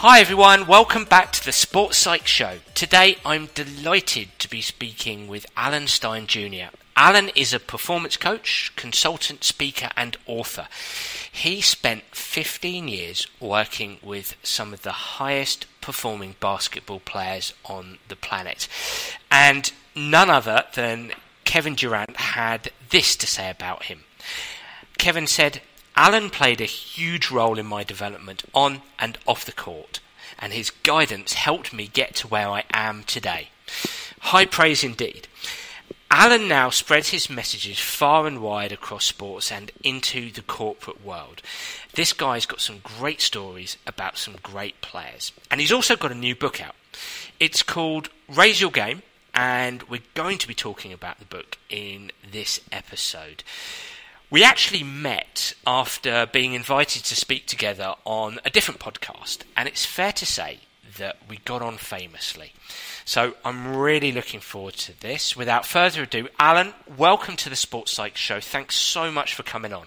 Hi everyone, welcome back to the Sports Psych Show. Today I'm delighted to be speaking with Alan Stein Jr. Alan is a performance coach, consultant, speaker, and author. He spent 15 years working with some of the highest performing basketball players on the planet. And none other than Kevin Durant had this to say about him. Kevin said, Alan played a huge role in my development on and off the court, and his guidance helped me get to where I am today. High praise indeed. Alan now spreads his messages far and wide across sports and into the corporate world. This guy's got some great stories about some great players. And he's also got a new book out. It's called Raise Your Game, and we're going to be talking about the book in this episode. We actually met after being invited to speak together on a different podcast, and it's fair to say that we got on famously. So I'm really looking forward to this. Without further ado, Alan, welcome to the Sports Psych Show. Thanks so much for coming on.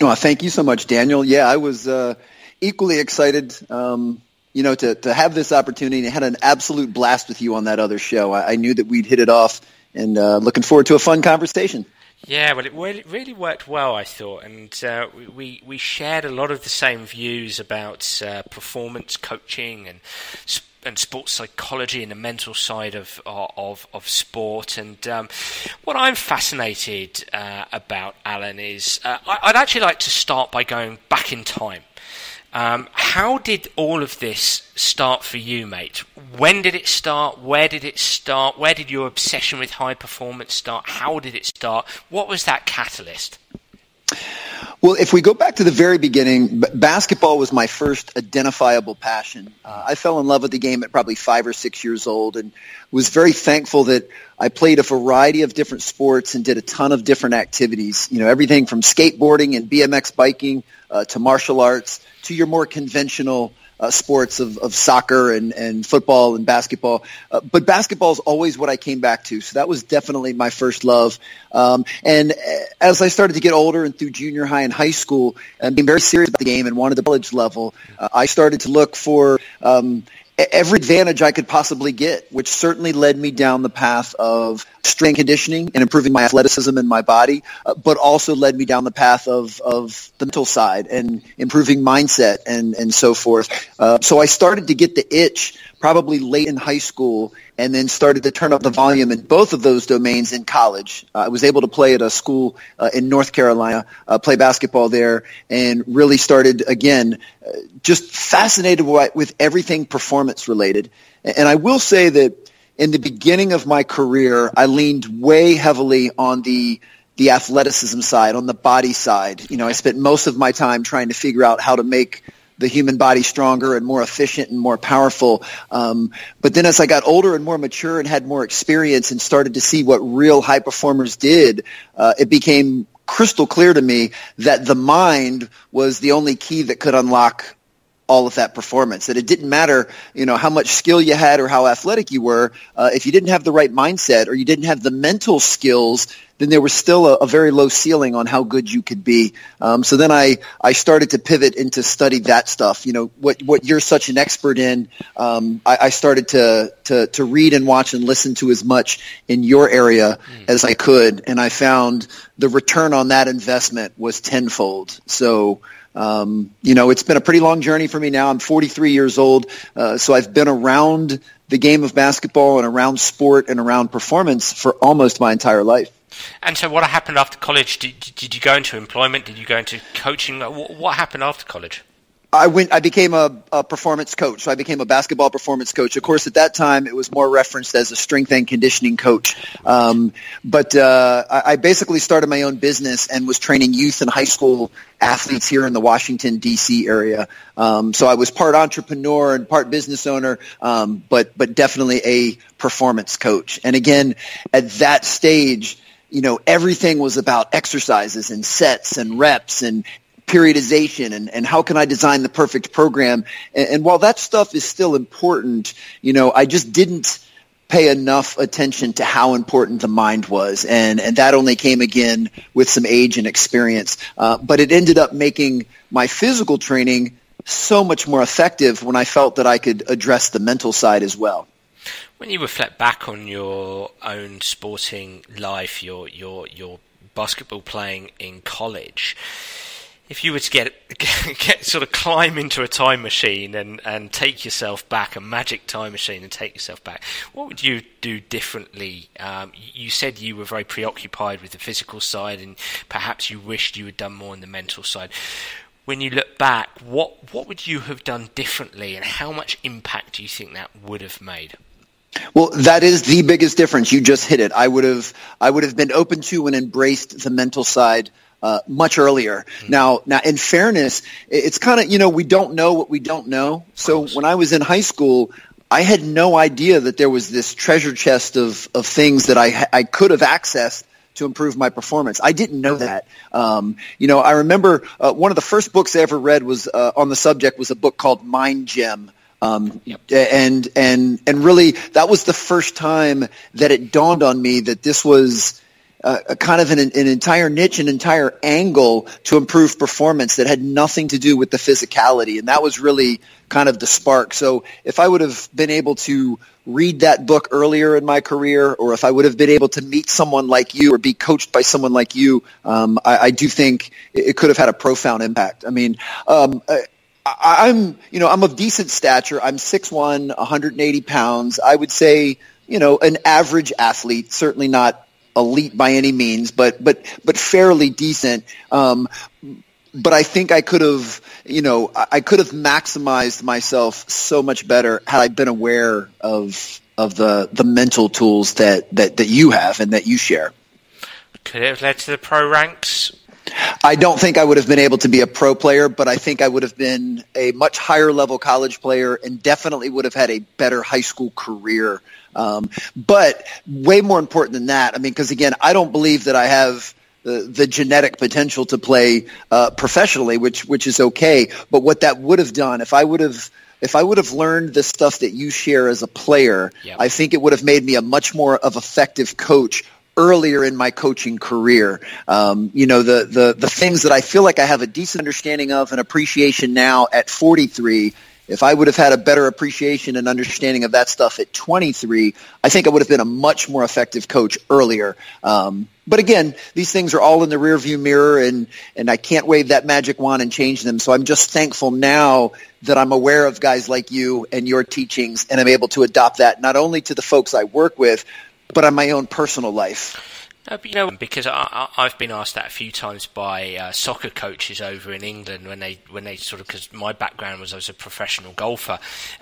Oh, thank you so much, Daniel. Yeah, I was uh, equally excited, um, you know, to, to have this opportunity. I had an absolute blast with you on that other show. I, I knew that we'd hit it off, and uh, looking forward to a fun conversation. Yeah, well, it really, worked well, I thought, and uh, we we shared a lot of the same views about uh, performance coaching and and sports psychology and the mental side of of of sport. And um, what I'm fascinated uh, about, Alan, is uh, I'd actually like to start by going back in time. Um, how did all of this start for you, mate? When did it start? Where did it start? Where did your obsession with high performance start? How did it start? What was that catalyst? Well, if we go back to the very beginning, basketball was my first identifiable passion. Uh, I fell in love with the game at probably five or six years old and was very thankful that I played a variety of different sports and did a ton of different activities. You know, everything from skateboarding and BMX biking uh, to martial arts to your more conventional uh, sports of, of soccer and, and football and basketball. Uh, but basketball is always what I came back to. So that was definitely my first love. Um, and uh, as I started to get older and through junior high and high school and being very serious about the game and wanted the college level, uh, I started to look for um, every advantage I could possibly get, which certainly led me down the path of strength conditioning and improving my athleticism in my body, uh, but also led me down the path of, of the mental side and improving mindset and, and so forth. Uh, so I started to get the itch probably late in high school and then started to turn up the volume in both of those domains in college. Uh, I was able to play at a school uh, in North Carolina, uh, play basketball there, and really started, again, uh, just fascinated with everything performance related. And I will say that in the beginning of my career, I leaned way heavily on the the athleticism side, on the body side. You know, I spent most of my time trying to figure out how to make the human body stronger and more efficient and more powerful. Um, but then as I got older and more mature and had more experience and started to see what real high performers did, uh, it became crystal clear to me that the mind was the only key that could unlock all of that performance. That it didn't matter, you know, how much skill you had or how athletic you were. Uh, if you didn't have the right mindset or you didn't have the mental skills, then there was still a, a very low ceiling on how good you could be. Um, so then I, I started to pivot into study that stuff. You know, what, what you're such an expert in, um, I, I started to, to, to read and watch and listen to as much in your area mm. as I could. And I found the return on that investment was tenfold. So, um, you know, it's been a pretty long journey for me now. I'm 43 years old, uh, so I've been around the game of basketball and around sport and around performance for almost my entire life. And so, what happened after college? Did, did you go into employment? Did you go into coaching? What happened after college? I went. I became a, a, performance coach. So I became a basketball performance coach. Of course, at that time, it was more referenced as a strength and conditioning coach. Um, but uh, I, I, basically started my own business and was training youth and high school athletes here in the Washington D.C. area. Um, so I was part entrepreneur and part business owner, um, but but definitely a performance coach. And again, at that stage, you know, everything was about exercises and sets and reps and periodization and, and how can I design the perfect program. And, and while that stuff is still important, you know, I just didn't pay enough attention to how important the mind was. And, and that only came again with some age and experience. Uh, but it ended up making my physical training so much more effective when I felt that I could address the mental side as well. When you reflect back on your own sporting life, your your your basketball playing in college, if you were to get, get, get sort of climb into a time machine and, and take yourself back, a magic time machine, and take yourself back, what would you do differently? Um, you said you were very preoccupied with the physical side, and perhaps you wished you had done more on the mental side. When you look back, what what would you have done differently, and how much impact do you think that would have made? Well, that is the biggest difference. You just hit it. I would have I would have been open to and embraced the mental side uh, much earlier. Mm-hmm. Now, now, in fairness, it's kind of you know we don't know what we don't know. So when I was in high school, I had no idea that there was this treasure chest of of things that I I could have accessed to improve my performance. I didn't know that. Um, you know, I remember uh, one of the first books I ever read was uh, on the subject was a book called Mind Gym. Um, yep. and and and really, that was the first time that it dawned on me that this was a kind of an, an, entire niche, an entire angle to improve performance that had nothing to do with the physicality. And that was really kind of the spark. So if I would have been able to read that book earlier in my career, or if I would have been able to meet someone like you or be coached by someone like you, um, I, I, do think it could have had a profound impact. I mean, um, I, am you know, I'm of decent stature. I'm 6'1", 180 pounds. I would say, you know, an average athlete, certainly not elite by any means, but but but fairly decent. Um, but I think I could have, you know, I could have maximized myself so much better had I been aware of of the the mental tools that that that you have and that you share. Could it have led to the pro ranks? I don't think I would have been able to be a pro player, but I think I would have been a much higher level college player and definitely would have had a better high school career um, but way more important than that, I mean, because again, I don't believe that I have the, the genetic potential to play uh, professionally, which which is okay. But what that would have done, if I would have if I would have learned the stuff that you share as a player, yep. I think it would have made me a much more of effective coach earlier in my coaching career. Um, you know, the, the, the things that I feel like I have a decent understanding of and appreciation now at 43 if I would have had a better appreciation and understanding of that stuff at 23, I think I would have been a much more effective coach earlier. Um, but again, these things are all in the rearview mirror, and and I can't wave that magic wand and change them. So I'm just thankful now that I'm aware of guys like you and your teachings, and I'm able to adopt that not only to the folks I work with, but on my own personal life. Uh, you know, because I, have been asked that a few times by uh, soccer coaches over in England when they when they sort of because my background was I was a professional golfer,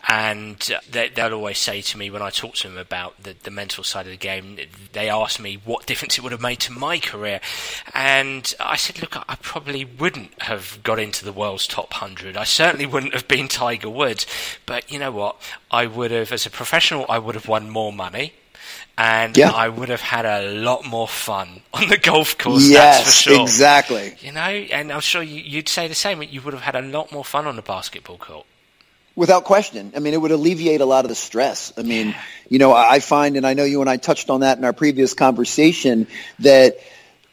and they, will always say to me when I talk to them about the, the mental side of the game, they ask me what difference it would have made to my career, and I said, look, I probably wouldn't have got into the world's top hundred. I certainly wouldn't have been Tiger Woods, but you know what? I would have, as a professional, I would have won more money and yeah. I would have had a lot more fun on the golf course. Yes, that's for sure. exactly. You know, and I'm sure you, would say the same. You would have had a lot more fun on the basketball court. Without question. I mean, it would alleviate a lot of the stress. I mean, yeah. you know, I find, and I know you and I touched on that in our previous conversation, that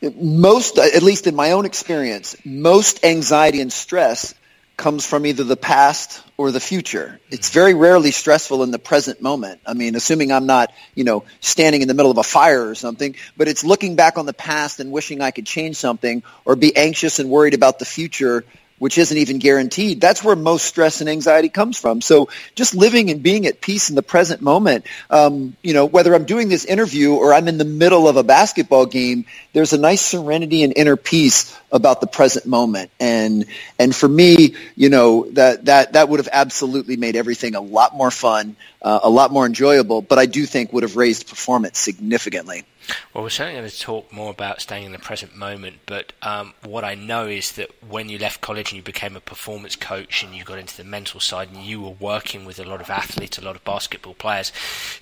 most, at least in my own experience, most anxiety and stress comes from either the past or the future. It's very rarely stressful in the present moment. I mean, assuming I'm not, you know, standing in the middle of a fire or something, but it's looking back on the past and wishing I could change something or be anxious and worried about the future which isn't even guaranteed. That's where most stress and anxiety comes from. So just living and being at peace in the present moment, um, you know, whether I'm doing this interview or I'm in the middle of a basketball game, there's a nice serenity and inner peace about the present moment. And, and for me, you know, that, that, that would have absolutely made everything a lot more fun, uh, a lot more enjoyable, but I do think would have raised performance significantly. Well, we're certainly going to talk more about staying in the present moment, but um, what I know is that when you left college and you became a performance coach and you got into the mental side and you were working with a lot of athletes, a lot of basketball players,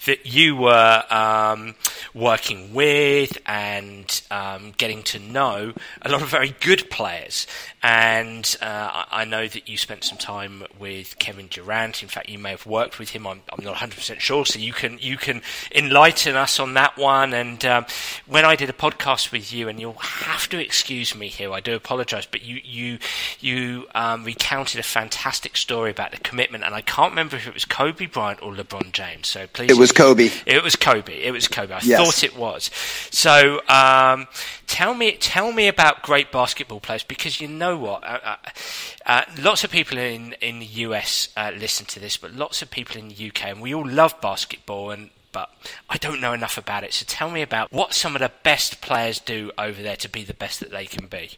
that you were um, working with and um, getting to know a lot of very good players. And uh, I know that you spent some time with Kevin Durant. In fact, you may have worked with him. I'm, I'm not 100% sure, so you can you can enlighten us on that one and um, when I did a podcast with you, and you'll have to excuse me here, I do apologise, but you you you um, recounted a fantastic story about the commitment, and I can't remember if it was Kobe Bryant or LeBron James. So please, it was Kobe. It was Kobe. It was Kobe. I yes. thought it was. So um, tell me tell me about great basketball players because you know what. Uh, uh, uh, lots of people in in the US uh, listen to this, but lots of people in the UK, and we all love basketball, and but I don't know enough about it. So tell me about what some of the best players do over there to be the best that they can be.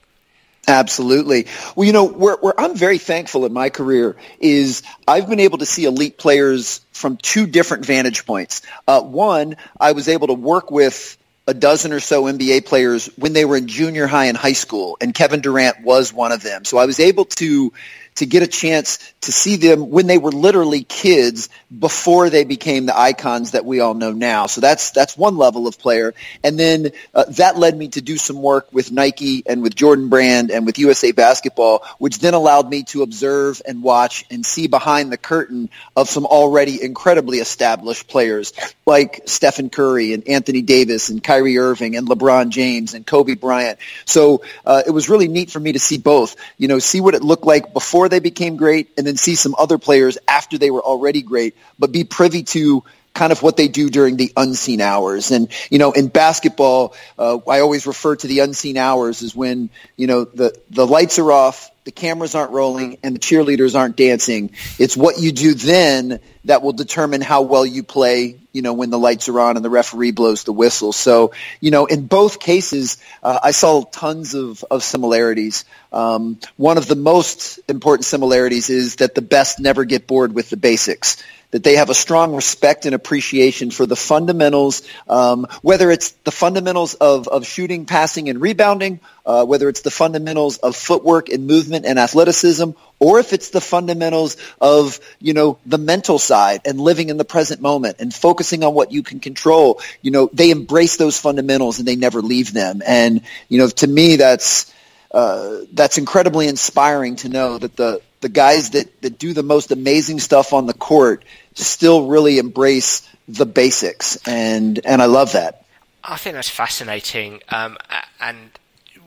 Absolutely. Well, you know, where, where I'm very thankful in my career is I've been able to see elite players from two different vantage points. Uh, one, I was able to work with a dozen or so NBA players when they were in junior high and high school, and Kevin Durant was one of them. So I was able to to get a chance to see them when they were literally kids before they became the icons that we all know now. So that's that's one level of player. And then uh, that led me to do some work with Nike and with Jordan Brand and with USA Basketball, which then allowed me to observe and watch and see behind the curtain of some already incredibly established players like Stephen Curry and Anthony Davis and Kyrie Irving and LeBron James and Kobe Bryant. So uh, it was really neat for me to see both. You know, see what it looked like before before they became great and then see some other players after they were already great, but be privy to kind of what they do during the unseen hours. And, you know, in basketball, uh, I always refer to the unseen hours as when, you know, the, the lights are off, the cameras aren't rolling, and the cheerleaders aren't dancing. It's what you do then that will determine how well you play, you know, when the lights are on and the referee blows the whistle. So, you know, in both cases, uh, I saw tons of, of similarities. Um, one of the most important similarities is that the best never get bored with the basics that they have a strong respect and appreciation for the fundamentals, um, whether it's the fundamentals of, of shooting, passing, and rebounding, uh, whether it's the fundamentals of footwork and movement and athleticism, or if it's the fundamentals of, you know, the mental side and living in the present moment and focusing on what you can control. You know, they embrace those fundamentals and they never leave them. And, you know, to me, that's, uh, that's incredibly inspiring to know that the, the guys that, that do the most amazing stuff on the court still really embrace the basics, and and I love that. I think that's fascinating. Um, and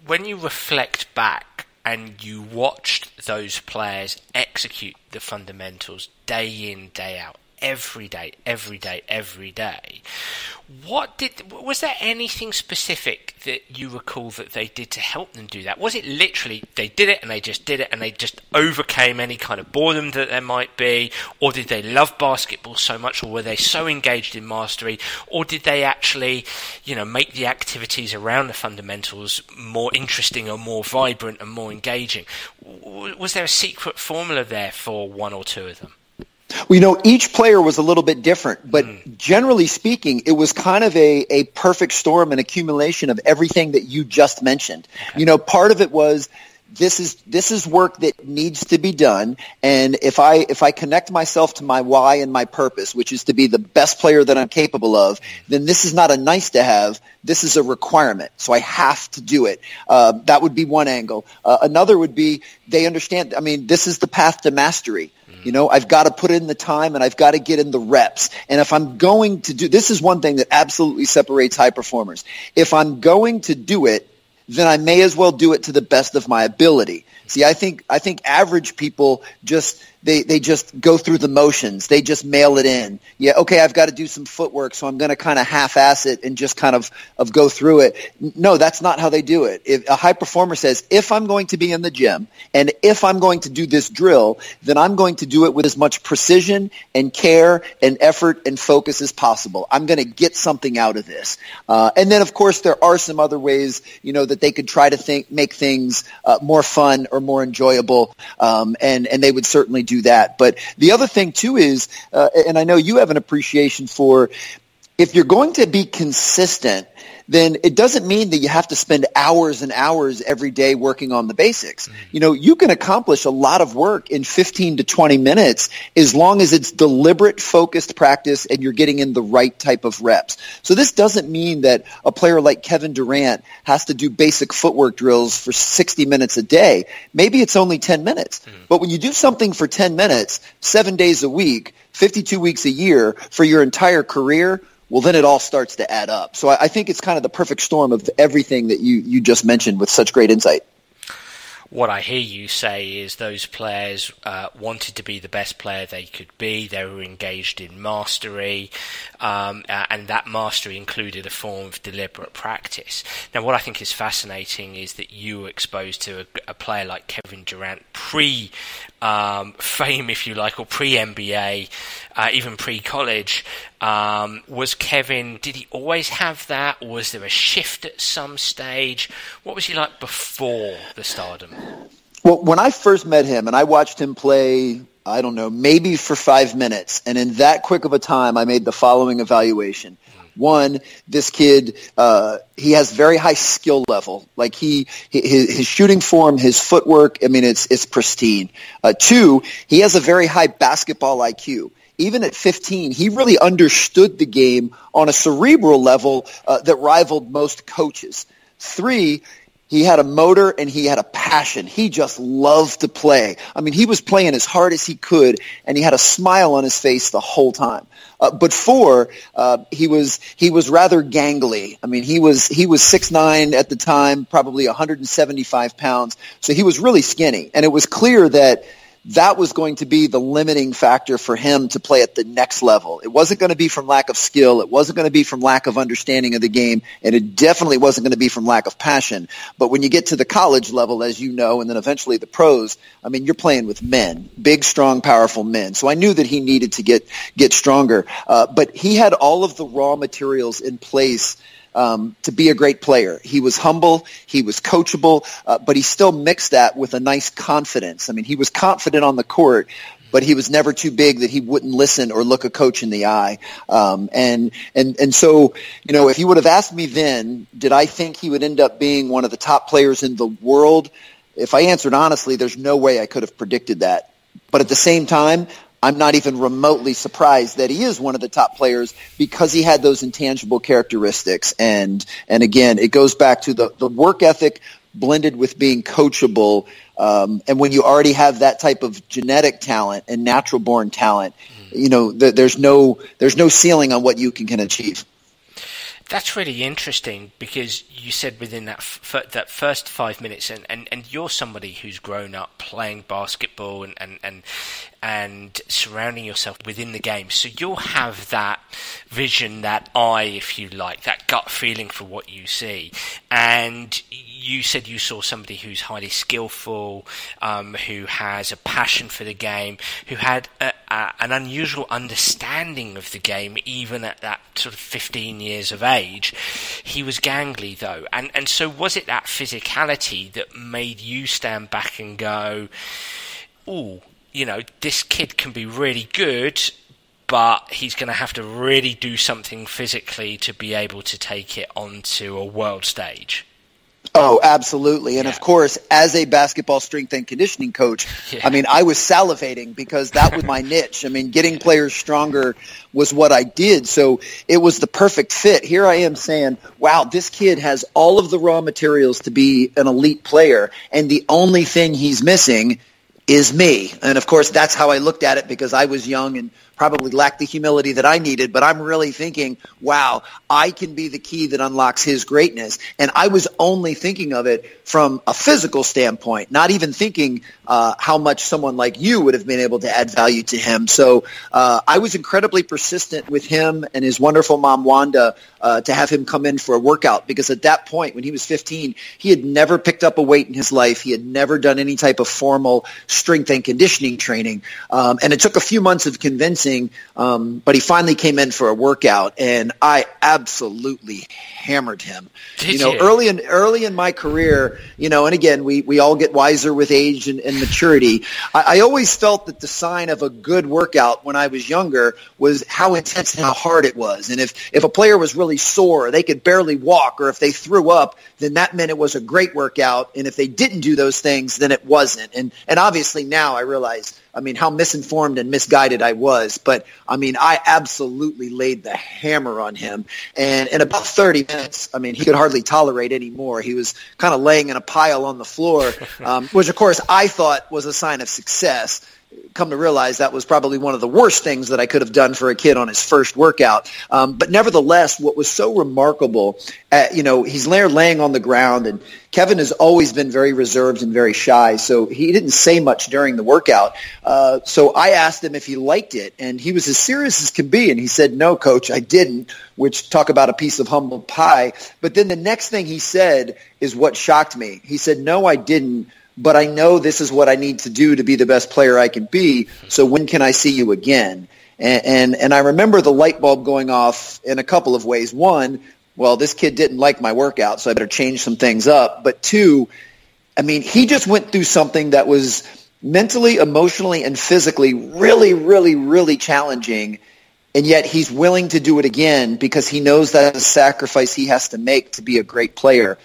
when you reflect back and you watched those players execute the fundamentals day in, day out, every day, every day, every day. What did was there anything specific that you recall that they did to help them do that? Was it literally they did it and they just did it and they just overcame any kind of boredom that there might be, or did they love basketball so much, or were they so engaged in mastery, or did they actually, you know, make the activities around the fundamentals more interesting or more vibrant and more engaging? Was there a secret formula there for one or two of them? Well, you know, each player was a little bit different, but mm. generally speaking, it was kind of a, a perfect storm and accumulation of everything that you just mentioned. Okay. You know, part of it was this is this is work that needs to be done and if i if i connect myself to my why and my purpose which is to be the best player that i'm capable of then this is not a nice to have this is a requirement so i have to do it uh, that would be one angle uh, another would be they understand i mean this is the path to mastery you know, I've got to put in the time and I've got to get in the reps. And if I'm going to do, this is one thing that absolutely separates high performers. If I'm going to do it, then I may as well do it to the best of my ability. See, I think, I think average people just, they, they just go through the motions. They just mail it in. Yeah, okay, I've got to do some footwork, so I'm going to kind of half-ass it and just kind of, of go through it. No, that's not how they do it. If a high performer says, if I'm going to be in the gym and if I'm going to do this drill, then I'm going to do it with as much precision and care and effort and focus as possible. I'm going to get something out of this. Uh, and then, of course, there are some other ways, you know, that they could try to think, make things uh, more fun or more enjoyable, um, and, and they would certainly do that. But the other thing too is, uh, and I know you have an appreciation for, if you're going to be consistent, then it doesn't mean that you have to spend hours and hours every day working on the basics. Mm-hmm. You know, you can accomplish a lot of work in 15 to 20 minutes as long as it's deliberate, focused practice and you're getting in the right type of reps. So this doesn't mean that a player like Kevin Durant has to do basic footwork drills for 60 minutes a day. Maybe it's only 10 minutes. Mm-hmm. But when you do something for 10 minutes, seven days a week, 52 weeks a year for your entire career, well, then it all starts to add up. So I, I think it's kind of the perfect storm of everything that you, you just mentioned with such great insight what I hear you say is those players uh, wanted to be the best player they could be. They were engaged in mastery, um, uh, and that mastery included a form of deliberate practice. Now, what I think is fascinating is that you were exposed to a, a player like Kevin Durant pre um, fame, if you like, or pre NBA, uh, even pre college. Um, was Kevin, did he always have that, was there a shift at some stage? What was he like before the stardom? Well, when I first met him and I watched him play, I don't know, maybe for five minutes, and in that quick of a time, I made the following evaluation. One, this kid, uh, he has very high skill level. Like he, his, his, shooting form, his footwork, I mean, it's, it's pristine. Uh, two, he has a very high basketball IQ. Even at 15, he really understood the game on a cerebral level uh, that rivaled most coaches. Three, he had a motor and he had a passion. He just loved to play. I mean, he was playing as hard as he could and he had a smile on his face the whole time. Uh, but four, uh, he was he was rather gangly. I mean, he was he was six nine at the time, probably 175 pounds. So he was really skinny, and it was clear that that was going to be the limiting factor for him to play at the next level. It wasn't going to be from lack of skill. It wasn't going to be from lack of understanding of the game. And it definitely wasn't going to be from lack of passion. But when you get to the college level, as you know, and then eventually the pros, I mean, you're playing with men, big, strong, powerful men. So I knew that he needed to get, get stronger. Uh, but he had all of the raw materials in place um, to be a great player. He was humble, he was coachable, uh, but he still mixed that with a nice confidence. I mean, he was confident on the court, but he was never too big that he wouldn't listen or look a coach in the eye. Um, and and and so, you know, if you would have asked me then, did I think he would end up being one of the top players in the world? If I answered honestly, there's no way I could have predicted that. But at the same time, I'm not even remotely surprised that he is one of the top players because he had those intangible characteristics. And and again, it goes back to the, the work ethic blended with being coachable. Um, and when you already have that type of genetic talent and natural born talent, mm-hmm. you know, th- there's no there's no ceiling on what you can, can achieve. That's really interesting because you said within that f- that first five minutes, and, and, and you're somebody who's grown up playing basketball and, and, and and surrounding yourself within the game. So you'll have that vision, that eye, if you like, that gut feeling for what you see. And said you saw somebody who's highly skillful, um, who has a passion for the game, who had a, a, an unusual understanding of the game, even at that sort of 15 years of age. He was gangly though, and and so was it that physicality that made you stand back and go, "Oh, you know, this kid can be really good, but he's going to have to really do something physically to be able to take it onto a world stage. Oh, absolutely. And yeah. of course, as a basketball strength and conditioning coach, yeah. I mean, I was salivating because that was my niche. I mean, getting players stronger was what I did. So it was the perfect fit. Here I am saying, wow, this kid has all of the raw materials to be an elite player. And the only thing he's missing is me. And of course, that's how I looked at it because I was young and probably lacked the humility that I needed, but I'm really thinking, wow, I can be the key that unlocks his greatness. And I was only thinking of it from a physical standpoint, not even thinking uh, how much someone like you would have been able to add value to him. So uh, I was incredibly persistent with him and his wonderful mom, Wanda, uh, to have him come in for a workout because at that point, when he was 15, he had never picked up a weight in his life. He had never done any type of formal strength and conditioning training. Um, and it took a few months of convincing practicing, um, but he finally came in for a workout, and I absolutely hammered him. Did you know, you? early in early in my career, you know, and again, we we all get wiser with age and, and maturity. I, I always felt that the sign of a good workout when I was younger was how intense and how hard it was, and if if a player was really sore, they could barely walk, or if they threw up, then that meant it was a great workout, and if they didn't do those things, then it wasn't. And and obviously now I realize, I mean, how misinformed and misguided I was. But I mean, I absolutely laid the hammer on him. And in about 30 minutes, I mean, he could hardly tolerate any more. He was kind of laying in a pile on the floor, um, which of course I thought was a sign of success come to realize that was probably one of the worst things that I could have done for a kid on his first workout. Um, but nevertheless, what was so remarkable, uh, you know, he's laying on the ground, and Kevin has always been very reserved and very shy, so he didn't say much during the workout. Uh, so I asked him if he liked it, and he was as serious as can be, and he said, "No, coach, I didn't." Which talk about a piece of humble pie. But then the next thing he said is what shocked me. He said, "No, I didn't." But I know this is what I need to do to be the best player I can be. So when can I see you again? And, and, and I remember the light bulb going off in a couple of ways. One, well, this kid didn't like my workout, so I better change some things up. But two, I mean, he just went through something that was mentally, emotionally, and physically really, really, really challenging. And yet he's willing to do it again because he knows that's a sacrifice he has to make to be a great player.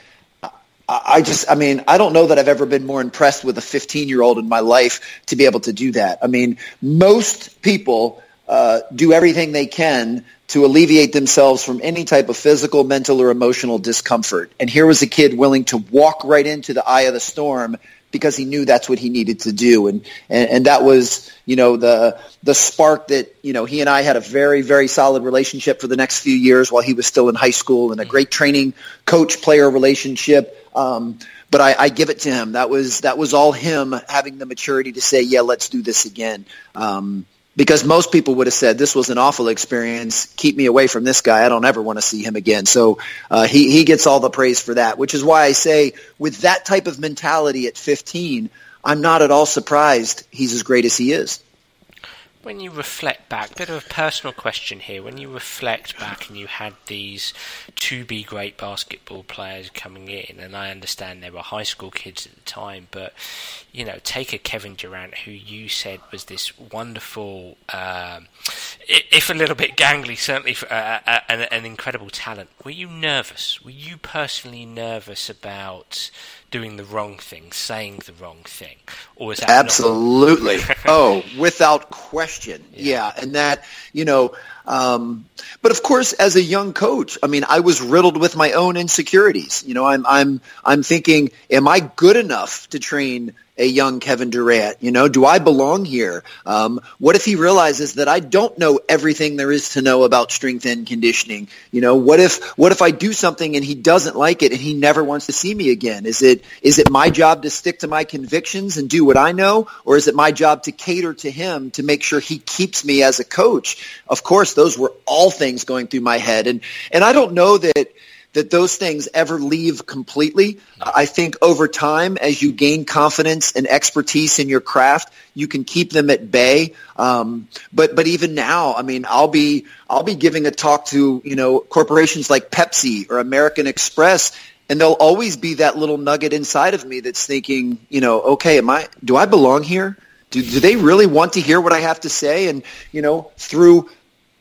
I just, I mean, I don't know that I've ever been more impressed with a 15 year old in my life to be able to do that. I mean, most people uh, do everything they can to alleviate themselves from any type of physical, mental, or emotional discomfort. And here was a kid willing to walk right into the eye of the storm because he knew that's what he needed to do. And, and, and that was, you know, the, the spark that, you know, he and I had a very, very solid relationship for the next few years while he was still in high school and a great training coach player relationship. Um, but I, I give it to him. That was, that was all him having the maturity to say, yeah, let's do this again. Um, because most people would have said this was an awful experience. Keep me away from this guy. I don't ever want to see him again. So uh, he he gets all the praise for that, which is why I say with that type of mentality at 15, I'm not at all surprised he's as great as he is. When you reflect back, bit of a personal question here. When you reflect back and you had these to be great basketball players coming in, and I understand they were high school kids at the time, but you know, take a Kevin Durant who you said was this wonderful, um, if a little bit gangly, certainly for, uh, uh, an, an incredible talent. Were you nervous? Were you personally nervous about doing the wrong thing, saying the wrong thing, or was that absolutely? oh, without question, yeah. yeah. And that you know, um, but of course, as a young coach, I mean, I was riddled with my own insecurities. You know, I'm I'm I'm thinking, am I good enough to train a young Kevin Durant? You know, do I belong here? Um, what if he realizes that I don't know everything there is to know about strength and conditioning? You know, what if what if I do something and he doesn't like it and he never wants to see me again? Is it is it my job to stick to my convictions and do what I know, or is it my job to cater to him to make sure he keeps me as a coach? Of course, those were all things going through my head, and and I don't know that that those things ever leave completely. I think over time, as you gain confidence and expertise in your craft, you can keep them at bay. Um, but but even now, I mean, I'll be I'll be giving a talk to you know corporations like Pepsi or American Express, and there'll always be that little nugget inside of me that's thinking, you know, okay, am I do I belong here? Do, do they really want to hear what I have to say? And you know, through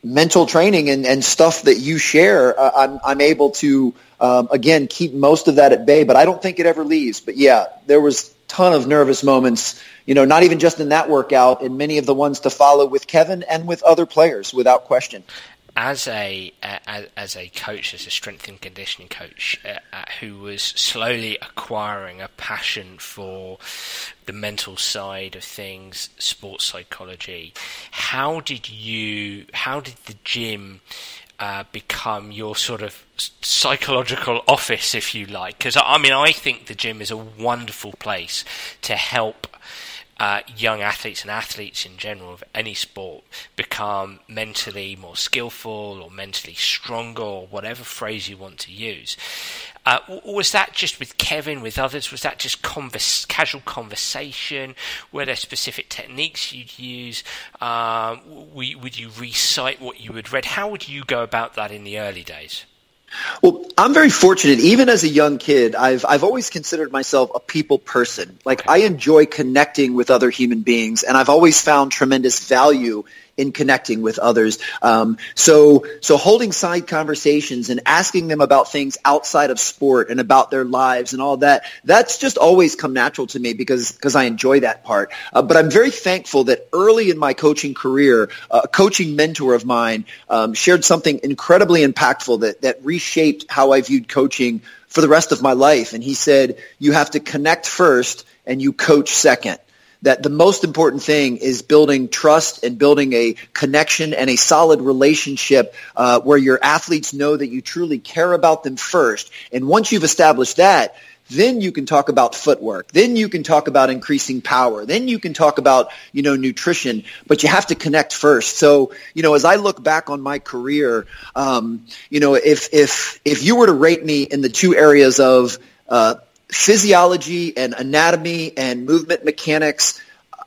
mental training and, and stuff that you share, uh, I'm, I'm able to, um, again, keep most of that at bay, but I don't think it ever leaves. But yeah, there was ton of nervous moments, you know, not even just in that workout, in many of the ones to follow with Kevin and with other players, without question as a uh, as a coach, as a strength and conditioning coach, uh, uh, who was slowly acquiring a passion for the mental side of things, sports psychology, how did you? How did the gym? Uh, become your sort of psychological office, if you like. Because I mean, I think the gym is a wonderful place to help uh, young athletes and athletes in general of any sport become mentally more skillful or mentally stronger or whatever phrase you want to use. Uh, was that just with Kevin, with others? Was that just converse, casual conversation? Were there specific techniques you'd use? Um, would you recite what you had read? How would you go about that in the early days? Well, I'm very fortunate. Even as a young kid, I've I've always considered myself a people person. Like. I enjoy connecting with other human beings, and I've always found tremendous value in connecting with others. Um, so, so holding side conversations and asking them about things outside of sport and about their lives and all that, that's just always come natural to me because, because I enjoy that part. Uh, but I'm very thankful that early in my coaching career, a coaching mentor of mine um, shared something incredibly impactful that, that reshaped how I viewed coaching for the rest of my life. And he said, you have to connect first and you coach second that the most important thing is building trust and building a connection and a solid relationship uh, where your athletes know that you truly care about them first. And once you've established that, then you can talk about footwork. Then you can talk about increasing power. Then you can talk about, you know, nutrition. But you have to connect first. So, you know, as I look back on my career, um, you know, if if if you were to rate me in the two areas of uh, physiology and anatomy and movement mechanics.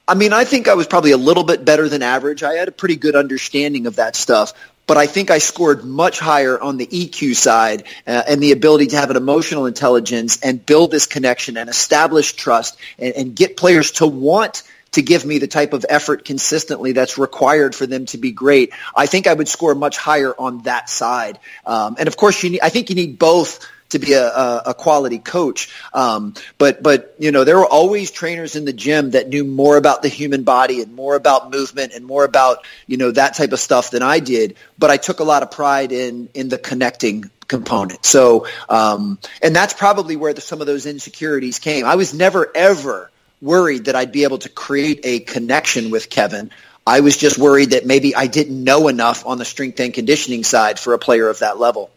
I mean, I think I was probably a little bit better than average. I had a pretty good understanding of that stuff, but I think I scored much higher on the EQ side uh, and the ability to have an emotional intelligence and build this connection and establish trust and, and get players to want to give me the type of effort consistently that's required for them to be great. I think I would score much higher on that side. Um, and of course, you need, I think you need both to be a, a, quality coach. Um, but but you know there were always trainers in the gym that knew more about the human body and more about movement and more about you know that type of stuff than I did. But I took a lot of pride in in the connecting component. So um, and that's probably where the, some of those insecurities came. I was never ever worried that I'd be able to create a connection with Kevin. I was just worried that maybe I didn't know enough on the strength and conditioning side for a player of that level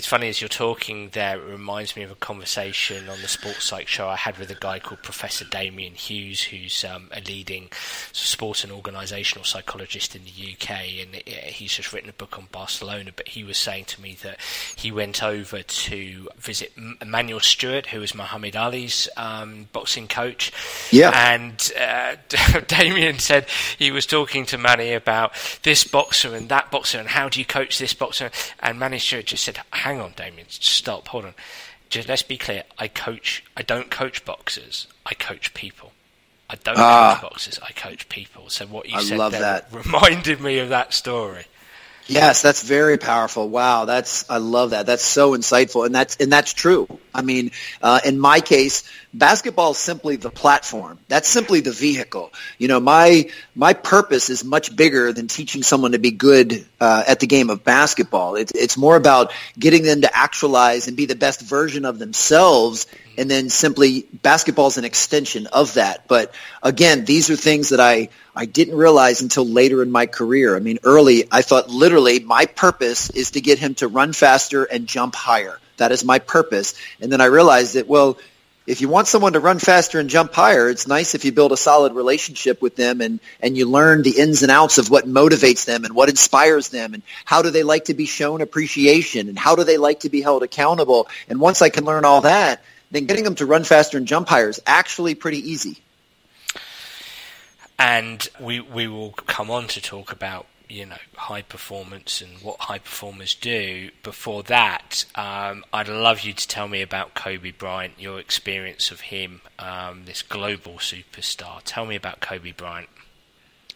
it's funny as you're talking there, it reminds me of a conversation on the Sports Psych show I had with a guy called Professor Damian Hughes, who's um, a leading sports and organisational psychologist in the UK, and he's just written a book on Barcelona. But he was saying to me that he went over to visit Emanuel Steward, who was Muhammad Ali's um, boxing coach. Yeah. And uh, Damian said he was talking to Manny about this boxer and that boxer, and how do you coach this boxer? And Manny Steward just said, hang on, Damian, stop, hold on. Just let's be clear. I coach. I don't coach boxers. I coach people. I don't ah, coach boxers. I coach people. So what you I said there that. reminded me of that story. Yes, that's very powerful. Wow, that's I love that. That's so insightful, and that's and that's true. I mean, uh, in my case, basketball is simply the platform. That's simply the vehicle. You know, my my purpose is much bigger than teaching someone to be good uh, at the game of basketball. It's it's more about getting them to actualize and be the best version of themselves and then simply basketball is an extension of that. But again, these are things that I, I didn't realize until later in my career. I mean, early, I thought literally my purpose is to get him to run faster and jump higher. That is my purpose. And then I realized that, well, if you want someone to run faster and jump higher, it's nice if you build a solid relationship with them and, and you learn the ins and outs of what motivates them and what inspires them and how do they like to be shown appreciation and how do they like to be held accountable. And once I can learn all that, then getting them to run faster and jump higher is actually pretty easy. And we we will come on to talk about you know high performance and what high performers do. Before that, um, I'd love you to tell me about Kobe Bryant, your experience of him, um, this global superstar. Tell me about Kobe Bryant.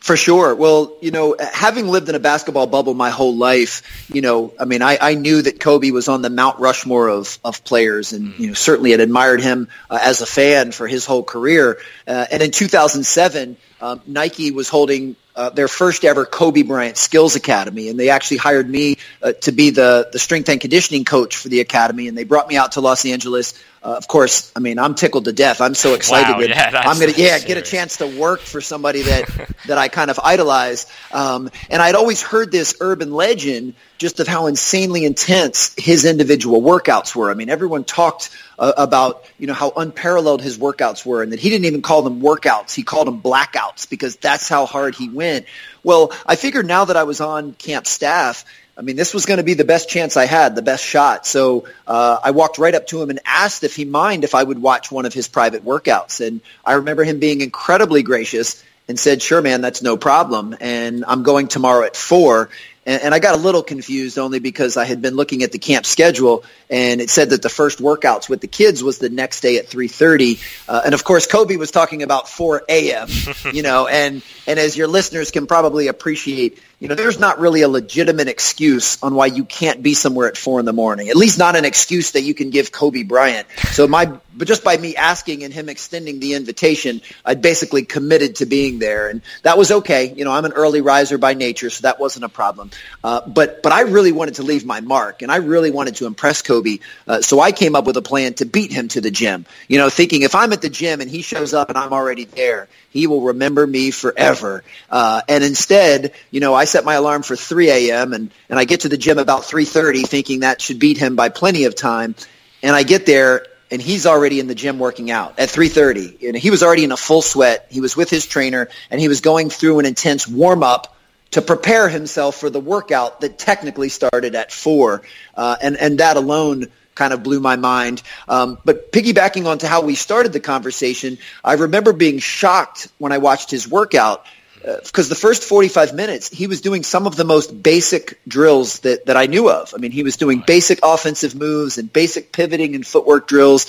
For sure. Well, you know, having lived in a basketball bubble my whole life, you know, I mean, I, I knew that Kobe was on the Mount Rushmore of, of players and, you know, certainly had admired him uh, as a fan for his whole career. Uh, and in 2007, um, Nike was holding uh, their first ever Kobe Bryant Skills Academy, and they actually hired me uh, to be the the strength and conditioning coach for the academy, and they brought me out to Los Angeles. Uh, of course, I mean I'm tickled to death. I'm so excited wow, that yeah, I'm going to yeah get a chance to work for somebody that that I kind of idolize. Um, and I'd always heard this urban legend just of how insanely intense his individual workouts were. I mean, everyone talked uh, about you know how unparalleled his workouts were, and that he didn't even call them workouts; he called them blackouts because that's how hard he went. Well, I figured now that I was on camp staff, I mean, this was going to be the best chance I had, the best shot. So uh, I walked right up to him and asked if he mind if I would watch one of his private workouts. And I remember him being incredibly gracious and said, "Sure, man, that's no problem." And I'm going tomorrow at four. And, and I got a little confused only because I had been looking at the camp schedule and it said that the first workouts with the kids was the next day at 3.30. Uh, and of course, Kobe was talking about 4 a.m., you know, and, and as your listeners can probably appreciate, you know, there's not really a legitimate excuse on why you can't be somewhere at 4 in the morning, at least not an excuse that you can give Kobe Bryant. So my, but just by me asking and him extending the invitation, I'd basically committed to being there. And that was okay. You know, I'm an early riser by nature, so that wasn't a problem. Uh, but, but I really wanted to leave my mark and I really wanted to impress Kobe. Uh, so I came up with a plan to beat him to the gym. You know, thinking if I'm at the gym and he shows up and I'm already there, he will remember me forever. Uh, and instead, you know, I set my alarm for 3 a.m. and and I get to the gym about 3:30, thinking that should beat him by plenty of time. And I get there and he's already in the gym working out at 3:30. And he was already in a full sweat. He was with his trainer and he was going through an intense warm up to prepare himself for the workout that technically started at four. Uh, and, and that alone kind of blew my mind. Um, but piggybacking onto how we started the conversation, I remember being shocked when I watched his workout because uh, the first 45 minutes he was doing some of the most basic drills that, that I knew of. I mean, he was doing basic offensive moves and basic pivoting and footwork drills.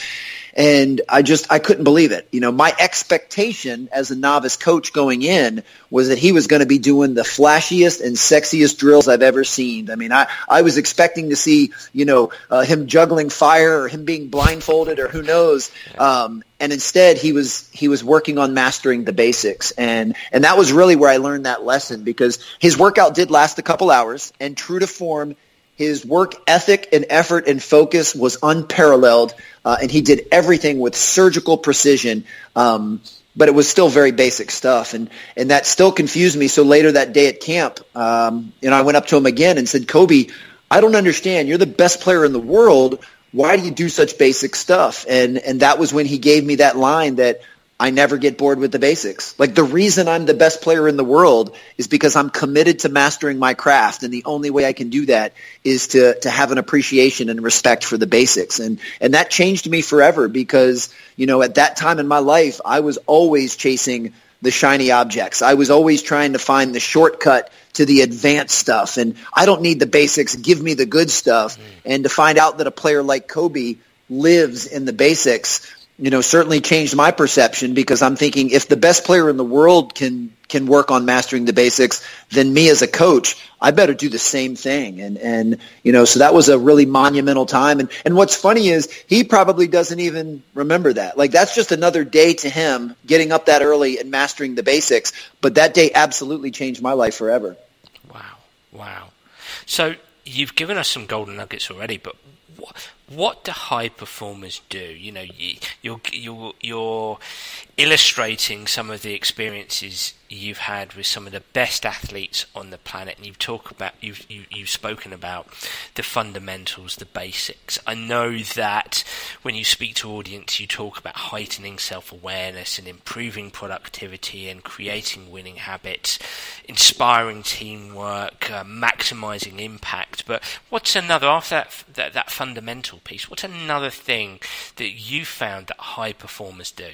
And I just, I couldn't believe it. You know, my expectation as a novice coach going in was that he was going to be doing the flashiest and sexiest drills I've ever seen. I mean, I, I was expecting to see, you know, uh, him juggling fire or him being blindfolded or who knows. Um, and instead he was he was working on mastering the basics and and that was really where I learned that lesson because his workout did last a couple hours and true to form his work ethic and effort and focus was unparalleled, uh, and he did everything with surgical precision. Um, but it was still very basic stuff, and and that still confused me. So later that day at camp, um, you know, I went up to him again and said, "Kobe, I don't understand. You're the best player in the world. Why do you do such basic stuff?" And and that was when he gave me that line that I never get bored with the basics. Like the reason I'm the best player in the world is because I'm committed to mastering my craft. And the only way I can do that is to, to have an appreciation and respect for the basics. And, and that changed me forever because, you know, at that time in my life, I was always chasing the shiny objects. I was always trying to find the shortcut to the advanced stuff. And I don't need the basics. Give me the good stuff. Mm. And to find out that a player like Kobe lives in the basics you know, certainly changed my perception because I'm thinking if the best player in the world can can work on mastering the basics, then me as a coach, I better do the same thing. And and you know, so that was a really monumental time. And and what's funny is he probably doesn't even remember that. Like that's just another day to him getting up that early and mastering the basics. But that day absolutely changed my life forever. Wow. Wow. So you've given us some golden nuggets already, but what do high performers do? You know, you, you're you're you're illustrating some of the experiences you've had with some of the best athletes on the planet, and you've talked about you've you, have you have spoken about the fundamentals, the basics. I know that when you speak to audience, you talk about heightening self-awareness and improving productivity and creating winning habits, inspiring teamwork, uh, maximizing impact. But what's another after that, that that fundamental piece? What's another thing that you found that high performers do?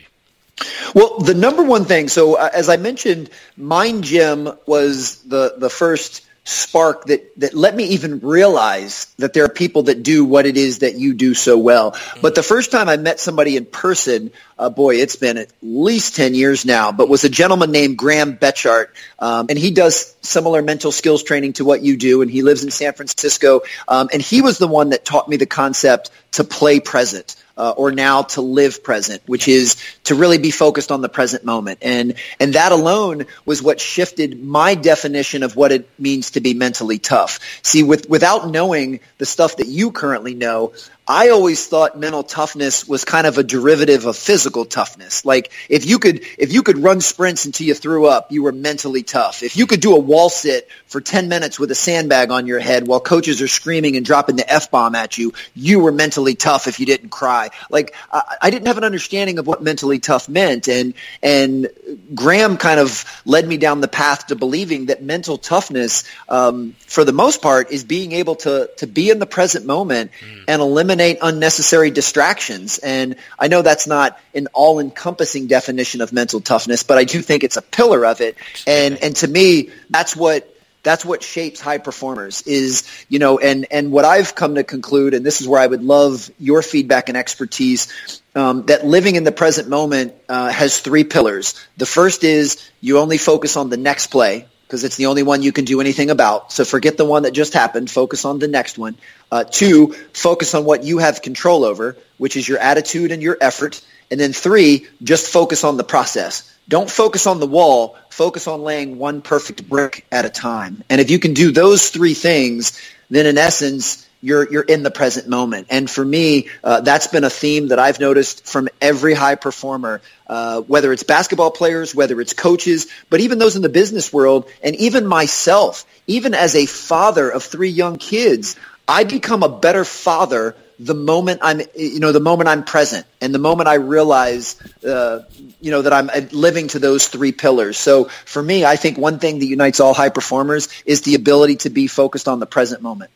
Well, the number one thing, so uh, as I mentioned, Mind Gym was the, the first spark that, that let me even realize that there are people that do what it is that you do so well. But the first time I met somebody in person, uh, boy, it's been at least 10 years now, but was a gentleman named Graham Betchart. Um, and he does similar mental skills training to what you do. And he lives in San Francisco. Um, and he was the one that taught me the concept to play present uh, or now to live present, which is to really be focused on the present moment. And, and that alone was what shifted my definition of what it means to be mentally tough. See, with, without knowing the stuff that you currently know, I always thought mental toughness was kind of a derivative of physical toughness. Like if you could if you could run sprints until you threw up, you were mentally tough. If you could do a wall sit for 10 minutes with a sandbag on your head while coaches are screaming and dropping the F-bomb at you, you were mentally tough if you didn't cry. Like I, I didn't have an understanding of what mentally tough meant and and Graham kind of led me down the path to believing that mental toughness um, for the most part is being able to to be in the present moment mm. and eliminate unnecessary distractions. And I know that's not an all-encompassing definition of mental toughness, but I do think it's a pillar of it. And and to me, that's what that's what shapes high performers is you know and and what i've come to conclude and this is where i would love your feedback and expertise um, that living in the present moment uh, has three pillars the first is you only focus on the next play because it's the only one you can do anything about. So forget the one that just happened. Focus on the next one. Uh, two, focus on what you have control over, which is your attitude and your effort. And then three, just focus on the process. Don't focus on the wall. Focus on laying one perfect brick at a time. And if you can do those three things, then in essence, you're you're in the present moment. And for me, uh, that's been a theme that I've noticed from every high performer, uh, whether it's basketball players, whether it's coaches, but even those in the business world, and even myself, even as a father of three young kids, I become a better father the moment I'm, you know, the moment I'm present and the moment I realize, uh, you know, that I'm living to those three pillars. So for me, I think one thing that unites all high performers is the ability to be focused on the present moment.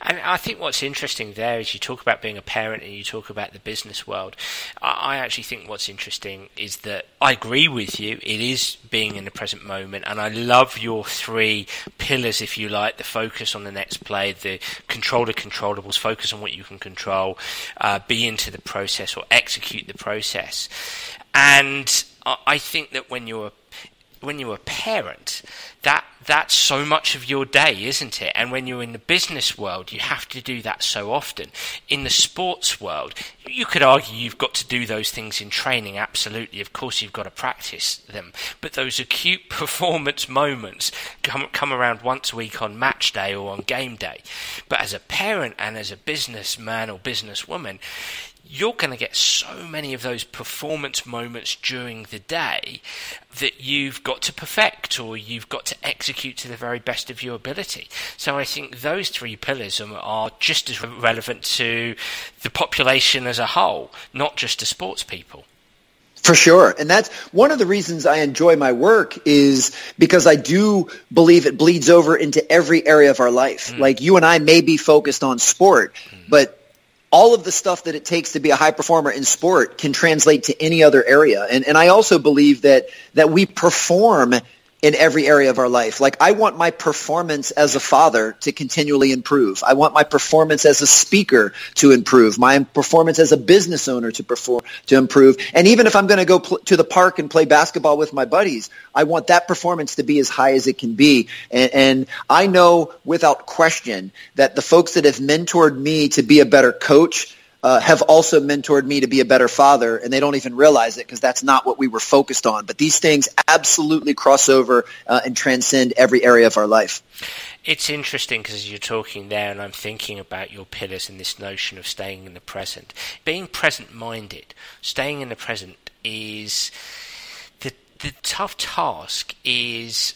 And I think what's interesting there is you talk about being a parent and you talk about the business world. I actually think what's interesting is that I agree with you. It is being in the present moment, and I love your three pillars, if you like: the focus on the next play, the control the controllables, focus on what you can control, uh, be into the process or execute the process. And I think that when you're when you're a parent, that that's so much of your day, isn't it? And when you're in the business world, you have to do that so often. In the sports world, you could argue you've got to do those things in training, absolutely. Of course, you've got to practice them. But those acute performance moments come, come around once a week on match day or on game day. But as a parent and as a businessman or businesswoman, you're going to get so many of those performance moments during the day that you've got to perfect or you've got to execute to the very best of your ability. So I think those three pillars are just as relevant to the population as a whole, not just to sports people. For sure. And that's one of the reasons I enjoy my work is because I do believe it bleeds over into every area of our life. Mm. Like you and I may be focused on sport, mm. but all of the stuff that it takes to be a high performer in sport can translate to any other area. And, and I also believe that, that we perform in every area of our life. Like I want my performance as a father to continually improve. I want my performance as a speaker to improve. My performance as a business owner to perform to improve. And even if I'm going to go pl- to the park and play basketball with my buddies, I want that performance to be as high as it can be. And, and I know without question that the folks that have mentored me to be a better coach uh, have also mentored me to be a better father, and they don't even realize it because that's not what we were focused on. But these things absolutely cross over uh, and transcend every area of our life. It's interesting because you're talking there, and I'm thinking about your pillars and this notion of staying in the present. Being present minded, staying in the present is the, the tough task is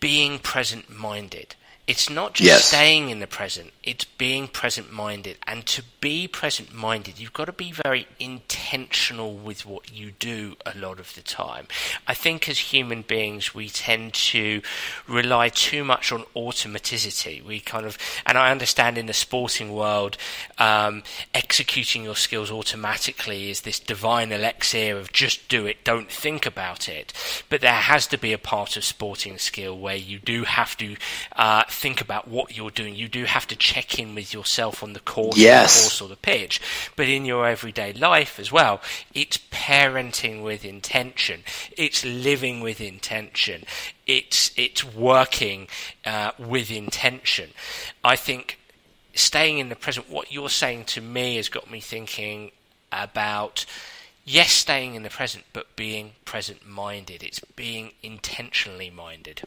being present minded it's not just yes. staying in the present, it's being present minded. And to be present minded, you've got to be very intentional with what you do a lot of the time. I think as human beings, we tend to rely too much on automaticity. We kind of, and I understand in the sporting world, um, executing your skills automatically is this divine elixir of just do it, don't think about it. But there has to be a part of sporting skill where you do have to uh, think about what you're doing. You do have to check in with yourself on the course, yes. the course or the pitch. But in your everyday life as well, it's parenting with intention. It's living with intention. It's it's working uh, with intention. I think staying in the present. What you're saying to me has got me thinking about yes, staying in the present, but being present minded. It's being intentionally minded.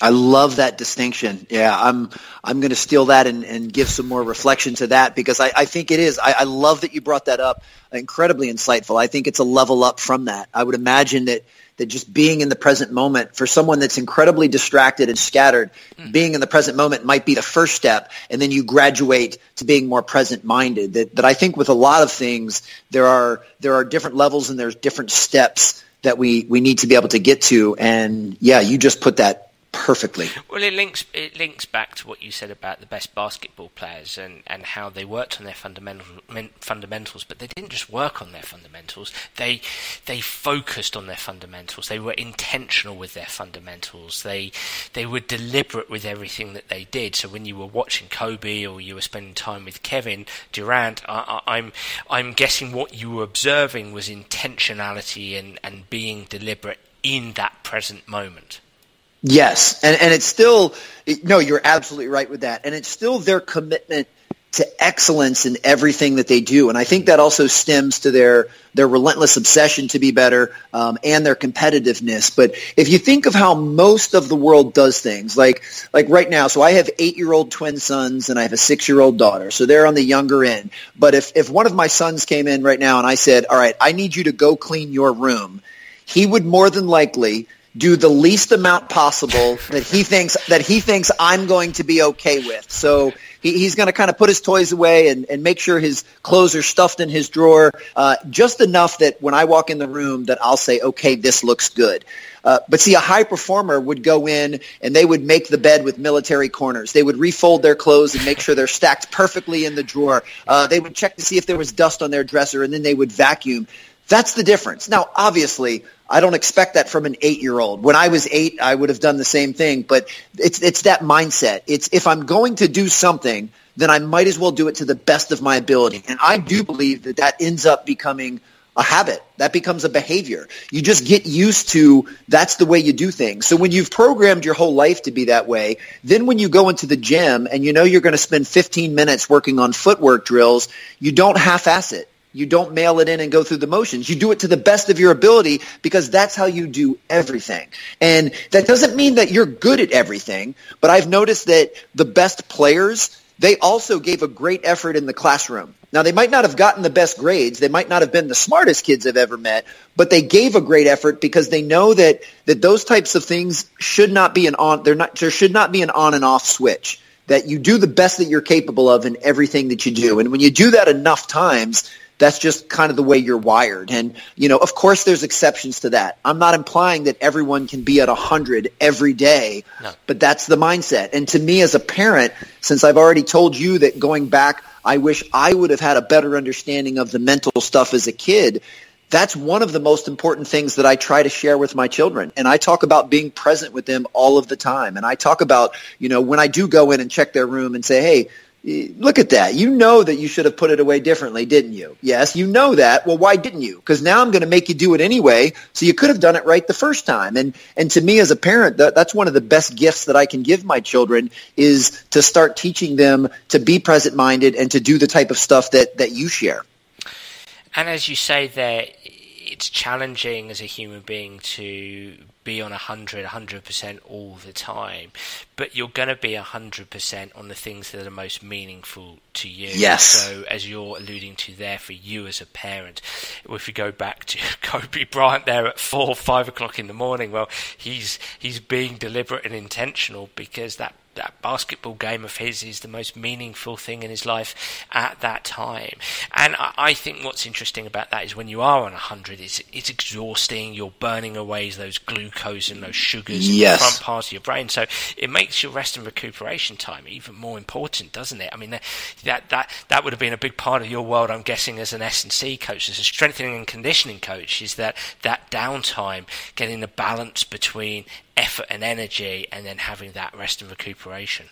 I love that distinction. Yeah, I'm I'm going to steal that and, and give some more reflection to that because I, I think it is. I, I love that you brought that up. Incredibly insightful. I think it's a level up from that. I would imagine that that just being in the present moment for someone that's incredibly distracted and scattered, mm. being in the present moment might be the first step, and then you graduate to being more present minded. That that I think with a lot of things there are there are different levels and there's different steps that we we need to be able to get to. And yeah, you just put that perfectly. Well, it links it links back to what you said about the best basketball players and, and how they worked on their fundamental, fundamentals, but they didn't just work on their fundamentals. They they focused on their fundamentals. They were intentional with their fundamentals. They they were deliberate with everything that they did. So when you were watching Kobe or you were spending time with Kevin Durant, I, I, I'm I'm guessing what you were observing was intentionality and, and being deliberate in that present moment. Yes, and and it's still no, you're absolutely right with that, and it's still their commitment to excellence in everything that they do, and I think that also stems to their their relentless obsession to be better um, and their competitiveness. But if you think of how most of the world does things, like like right now, so I have eight year old twin sons and I have a six year old daughter, so they're on the younger end. But if if one of my sons came in right now and I said, "All right, I need you to go clean your room," he would more than likely do the least amount possible that he thinks that he thinks I'm going to be okay with. So he, he's going to kind of put his toys away and, and make sure his clothes are stuffed in his drawer, uh, just enough that when I walk in the room that I'll say, okay, this looks good. Uh, but see, a high performer would go in and they would make the bed with military corners. They would refold their clothes and make sure they're stacked perfectly in the drawer. Uh, they would check to see if there was dust on their dresser, and then they would vacuum. That's the difference. Now, obviously, I don't expect that from an eight-year-old. When I was eight, I would have done the same thing. But it's it's that mindset. It's if I'm going to do something, then I might as well do it to the best of my ability. And I do believe that that ends up becoming a habit. That becomes a behavior. You just get used to that's the way you do things. So when you've programmed your whole life to be that way, then when you go into the gym and you know you're going to spend 15 minutes working on footwork drills, you don't half-ass it. You don't mail it in and go through the motions. You do it to the best of your ability because that's how you do everything. And that doesn't mean that you're good at everything, but I've noticed that the best players, they also gave a great effort in the classroom. Now, they might not have gotten the best grades. They might not have been the smartest kids I've ever met, but they gave a great effort because they know that, that those types of things should not be an on, they're not, there should not be an on and off switch. That you do the best that you're capable of in everything that you do. And when you do that enough times, that's just kind of the way you're wired. And, you know, of course there's exceptions to that. I'm not implying that everyone can be at 100 every day, no. but that's the mindset. And to me as a parent, since I've already told you that going back, I wish I would have had a better understanding of the mental stuff as a kid, that's one of the most important things that I try to share with my children. And I talk about being present with them all of the time. And I talk about, you know, when I do go in and check their room and say, hey, Look at that. You know that you should have put it away differently, didn't you? Yes, you know that. Well, why didn't you? Because now I'm going to make you do it anyway. So you could have done it right the first time. And and to me as a parent, that, that's one of the best gifts that I can give my children is to start teaching them to be present minded and to do the type of stuff that that you share. And as you say there, it's challenging as a human being to be on 100, 100% all the time, but you're going to be 100% on the things that are most meaningful to you. Yes. So, as you're alluding to there, for you as a parent, if we go back to Kobe Bryant there at four, five o'clock in the morning, well, he's he's being deliberate and intentional because that that basketball game of his is the most meaningful thing in his life at that time. And I, I think what's interesting about that is when you are on 100, it's, it's exhausting. You're burning away those glucose and those sugars yes. in the front part of your brain. So it makes your rest and recuperation time even more important, doesn't it? I mean, that, that, that would have been a big part of your world, I'm guessing, as an S&C coach, as a strengthening and conditioning coach, is that, that downtime, getting the balance between effort and energy and then having that rest and recuperation.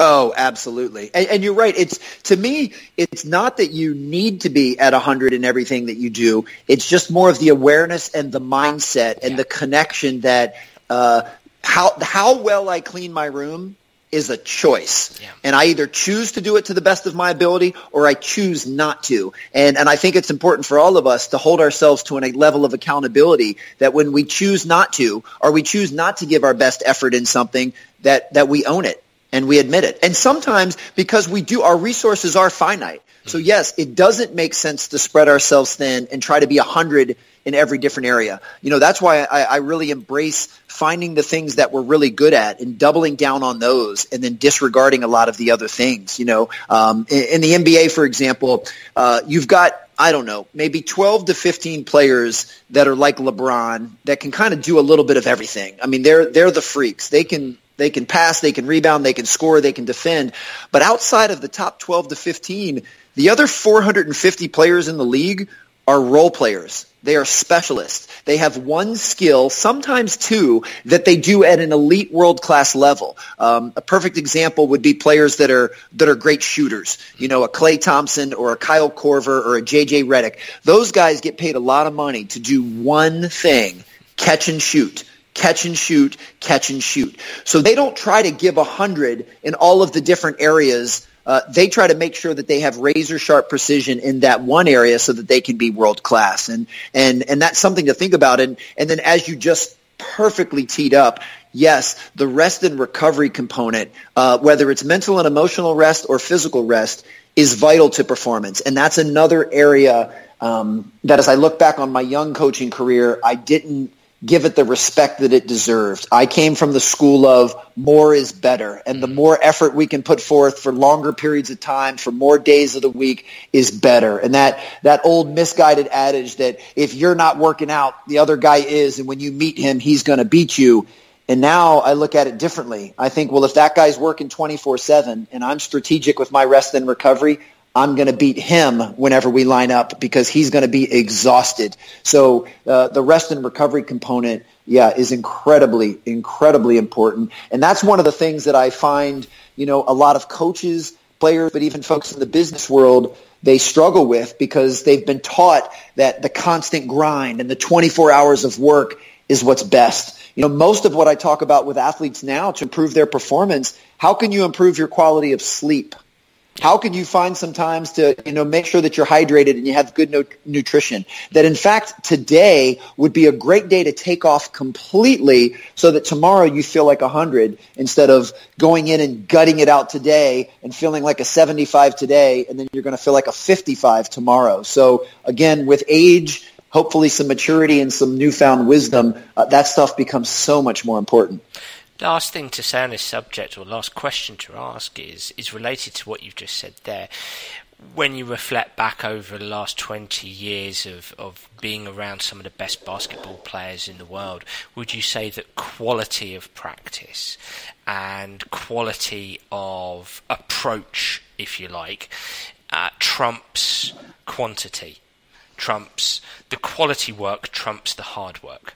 Oh, absolutely. And, and, you're right. It's to me, it's not that you need to be at 100 in everything that you do. It's just more of the awareness and the mindset and yeah. the connection that uh, how how well I clean my room is a choice. Yeah. And I either choose to do it to the best of my ability or I choose not to. And, and I think it's important for all of us to hold ourselves to a level of accountability that when we choose not to or we choose not to give our best effort in something that, that we own it and we admit it. And sometimes because we do, our resources are finite. So mm-hmm. yes, it doesn't make sense to spread ourselves thin and try to be a hundred in every different area. You know, that's why I, I really embrace finding the things that we're really good at and doubling down on those and then disregarding a lot of the other things. You know, um, in, in, the NBA, for example, uh, you've got I don't know, maybe 12 to 15 players that are like LeBron that can kind of do a little bit of everything. I mean, they're they're the freaks. They can they can pass, they can rebound, they can score, they can defend. But outside of the top 12 to 15, the other 450 players in the league are role players. They are specialists. They have one skill, sometimes two, that they do at an elite world-class level. Um, a perfect example would be players that are that are great shooters. You know, a Klay Thompson or a Kyle Korver or a JJ Redick. Those guys get paid a lot of money to do one thing: catch and shoot catch and shoot, catch and shoot. So they don't try to give a hundred in all of the different areas. Uh, they try to make sure that they have razor sharp precision in that one area so that they can be world class. And, and, and that's something to think about. And, and then as you just perfectly teed up, yes, the rest and recovery component, uh, whether it's mental and emotional rest or physical rest, is vital to performance. And that's another area um, that as I look back on my young coaching career, I didn't give it the respect that it deserved. I came from the school of more is better, and the more effort we can put forth for longer periods of time, for more days of the week, is better. And that that old misguided adage that if you're not working out, the other guy is, and when you meet him, he's going to beat you. And now I look at it differently. I think, well, if that guy's working 24-7 and I'm strategic with my rest and recovery, I'm going to beat him whenever we line up because he's going to be exhausted. So uh, the rest and recovery component, yeah, is incredibly, incredibly important. And that's one of the things that I find, you know, a lot of coaches, players, but even folks in the business world, they struggle with because they've been taught that the constant grind and the 24 hours of work is what's best. You know, most of what I talk about with athletes now to improve their performance, how can you improve your quality of sleep? How can you find some times to, you know, make sure that you're hydrated and you have good no- nutrition? That in fact today would be a great day to take off completely so that tomorrow you feel like 100 instead of going in and gutting it out today and feeling like a 75 today and then you're going to feel like a 55 tomorrow. So again, with age, hopefully some maturity and some newfound wisdom, uh, that stuff becomes so much more important. Last thing to say on this subject, or last question to ask, is is related to what you've just said there. When you reflect back over the last 20 years of, of being around some of the best basketball players in the world, would you say that quality of practice and quality of approach, if you like, uh, trumps quantity? Trumps the quality work trumps the hard work.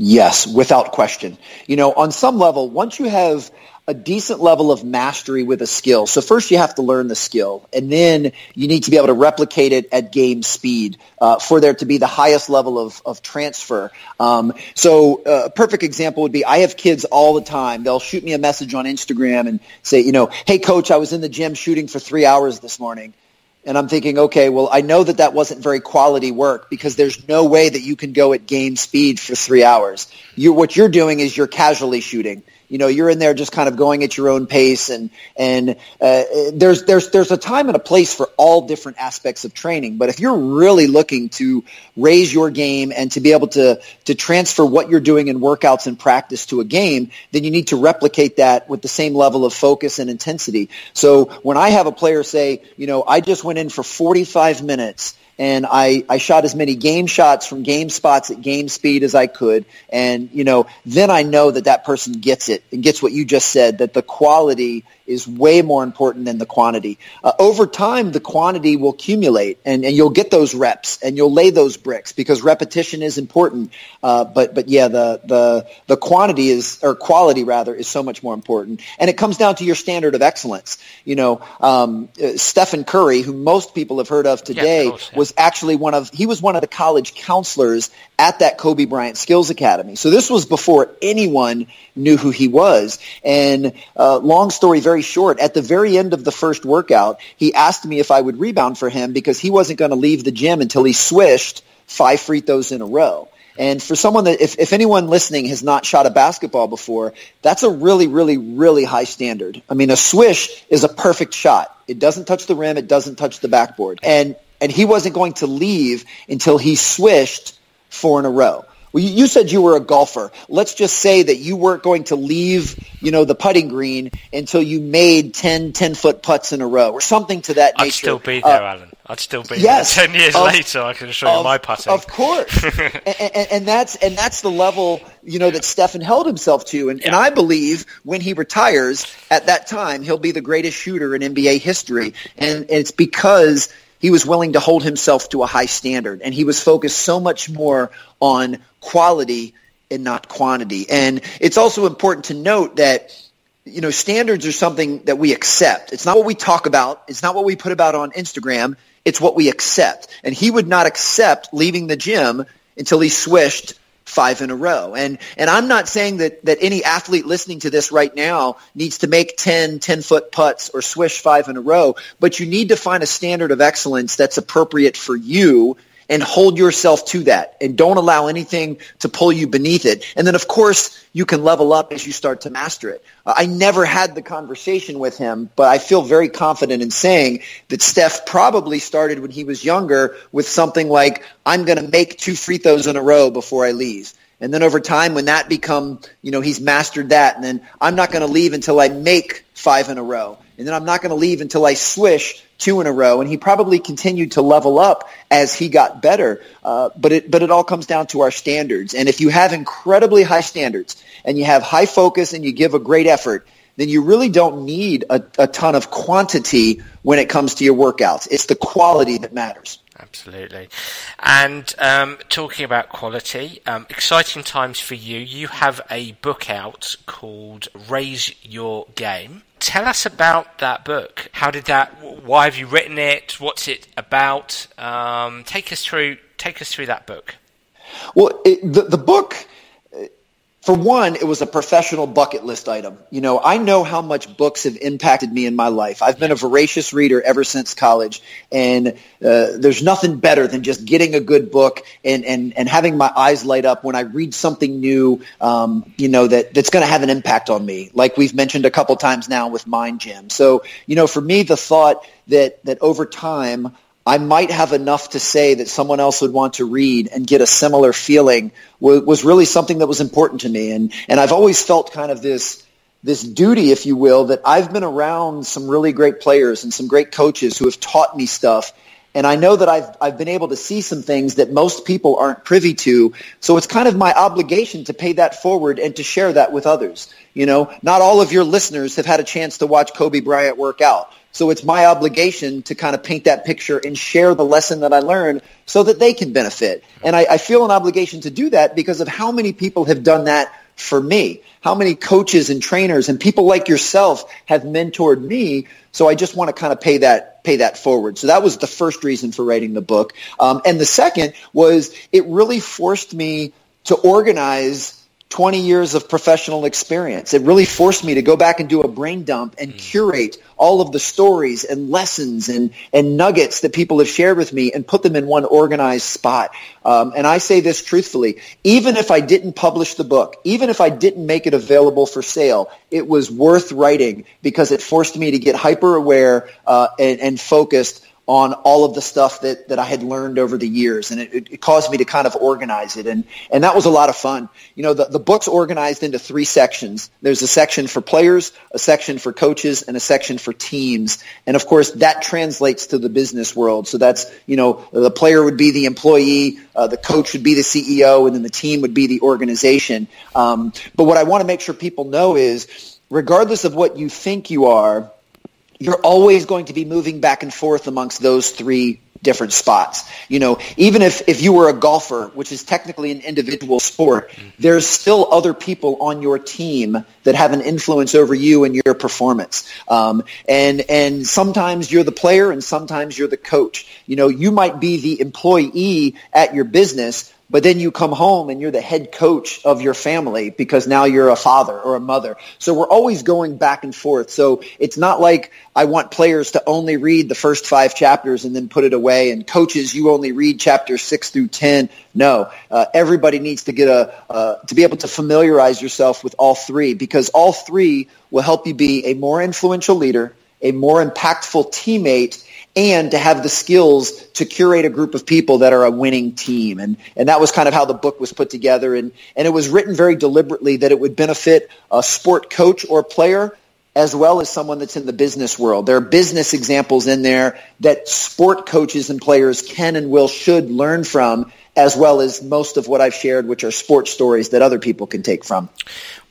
Yes, without question. You know, on some level, once you have a decent level of mastery with a skill. So first you have to learn the skill, and then you need to be able to replicate it at game speed uh, for there to be the highest level of, of transfer. Um, so uh, a perfect example would be I have kids all the time. They'll shoot me a message on Instagram and say, you know, hey coach, I was in the gym shooting for three hours this morning. And I'm thinking, okay, well, I know that that wasn't very quality work because there's no way that you can go at game speed for three hours. You, what you're doing is you're casually shooting you know you're in there just kind of going at your own pace and and uh, there's there's there's a time and a place for all different aspects of training. But if you're really looking to raise your game and to be able to to transfer what you're doing in workouts and practice to a game then you need to replicate that with the same level of focus and intensity. So when i have a player say you know i just went in for 45 minutes and I, I shot as many game shots from game spots at game speed as I could. And, you know, then I know that that person gets it and gets what you just said, that the quality is way more important than the quantity. Uh, over time, the quantity will accumulate, and, and you'll get those reps, and you'll lay those bricks because repetition is important. Uh, but but yeah, the the the quantity is or quality rather is so much more important, and it comes down to your standard of excellence. You know, um, uh, Stephen Curry, who most people have heard of today, yeah, of course, yeah. was actually one of he was one of the college counselors at that Kobe Bryant Skills Academy. So this was before anyone knew who he was. And uh, long story very short, at the very end of the first workout, he asked me if I would rebound for him because he wasn't going to leave the gym until he swished five free throws in a row. And for someone that, if, if anyone listening has not shot a basketball before, that's a really, really, really high standard. I mean, a swish is a perfect shot. It doesn't touch the rim. It doesn't touch the backboard. And, and he wasn't going to leave until he swished four in a row. Well, you said you were a golfer. Let's just say that you weren't going to leave, you know, the putting green until you made 10, 10 foot putts in a row or something to that nature. I'd still be there, uh, Alan. I'd still be yes, there. Ten years of, later, I can show of, you my putting. Of course, and, and, and, that's and that's the level you know that Stephen held himself to, and, yeah. and I believe when he retires at that time, he'll be the greatest shooter in NBA history, and it's because he was willing to hold himself to a high standard, and he was focused so much more on quality and not quantity. And it's also important to note that you know standards are something that we accept. It's not what we talk about. It's not what we put about on Instagram. It's what we accept. And he would not accept leaving the gym until he swished five in a row. And and I'm not saying that that any athlete listening to this right now needs to make 10 10 foot putts or swish five in a row, but you need to find a standard of excellence that's appropriate for you and hold yourself to that and don't allow anything to pull you beneath it. And then of course you can level up as you start to master it. Uh, I never had the conversation with him, but I feel very confident in saying that Steph probably started when he was younger with something like, I'm going to make two free throws in a row before I leave. And then over time, when that become, you know, he's mastered that, and then I'm not going to leave until I make five in a row, and then I'm not going to leave until I swish two in a row. And he probably continued to level up as he got better. Uh, but it but it all comes down to our standards. And if you have incredibly high standards and you have high focus and you give a great effort, then you really don't need a, a ton of quantity when it comes to your workouts. It's the quality that matters. Absolutely. And um, talking about quality, um, exciting times for you. You have a book out called Raise Your Game. Tell us about that book. How did that? Why have you written it? What's it about? Um, take us through. Take us through that book. Well, it, the the book for one, it was a professional bucket list item. You know, I know how much books have impacted me in my life. I've been a voracious reader ever since college, and uh, there's nothing better than just getting a good book and, and, and having my eyes light up when I read something new, um, you know, that, that's going to have an impact on me, like we've mentioned a couple times now with Mind Gym. So, you know, for me, the thought that, that over time I might have enough to say that someone else would want to read and get a similar feeling was, really something that was important to me. And, and I've always felt kind of this, this duty, if you will, that I've been around some really great players and some great coaches who have taught me stuff. And I know that I've, I've been able to see some things that most people aren't privy to. So it's kind of my obligation to pay that forward and to share that with others. You know, not all of your listeners have had a chance to watch Kobe Bryant work out. So it's my obligation to kind of paint that picture and share the lesson that I learned so that they can benefit. And I, I feel an obligation to do that because of how many people have done that for me. How many coaches and trainers and people like yourself have mentored me. So I just want to kind of pay that pay that forward. So that was the first reason for writing the book. Um, and the second was it really forced me to organize 20 years of professional experience. It really forced me to go back and do a brain dump and mm. curate all of the stories and lessons and, and nuggets that people have shared with me and put them in one organized spot. Um, and I say this truthfully, even if I didn't publish the book, even if I didn't make it available for sale, it was worth writing because it forced me to get hyper aware uh, and, and focused on all of the stuff that, that I had learned over the years. And it, it, caused me to kind of organize it. And, and that was a lot of fun. You know, the, the book's organized into three sections. There's a section for players, a section for coaches, and a section for teams. And of course, that translates to the business world. So that's, you know, the player would be the employee, uh, the coach would be the CEO, and then the team would be the organization. Um, but what I want to make sure people know is regardless of what you think you are, you're always going to be moving back and forth amongst those three different spots. You know, even if, if you were a golfer, which is technically an individual sport, mm-hmm. there's still other people on your team that have an influence over you and your performance. Um, and, and sometimes you're the player and sometimes you're the coach. You know, you might be the employee at your business, but then you come home and you're the head coach of your family because now you're a father or a mother. So we're always going back and forth. So it's not like I want players to only read the first five chapters and then put it away. And coaches, you only read chapters six through 10. No, uh, everybody needs to get a, uh, to be able to familiarize yourself with all three because all three will help you be a more influential leader, a more impactful teammate, and to have the skills to curate a group of people that are a winning team. And, and that was kind of how the book was put together. And, and it was written very deliberately that it would benefit a sport coach or player as well as someone that's in the business world. There are business examples in there that sport coaches and players can and will should learn from as well as most of what I've shared, which are sports stories that other people can take from.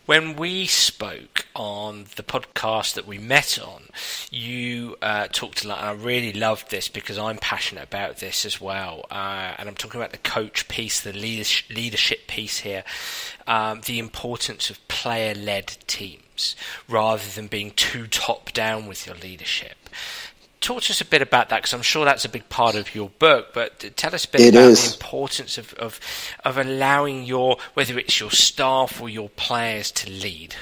When we spoke on the podcast that we met on, you uh, talked a lot, and I really loved this because I'm passionate about this as well. Uh, and I'm talking about the coach piece, the leadership piece here, um, the importance of player led teams rather than being too top down with your leadership talk to us a bit about that because I'm sure that's a big part of your book. But tell us a bit it about is. the importance of, of of allowing your whether it's your staff or your players to lead.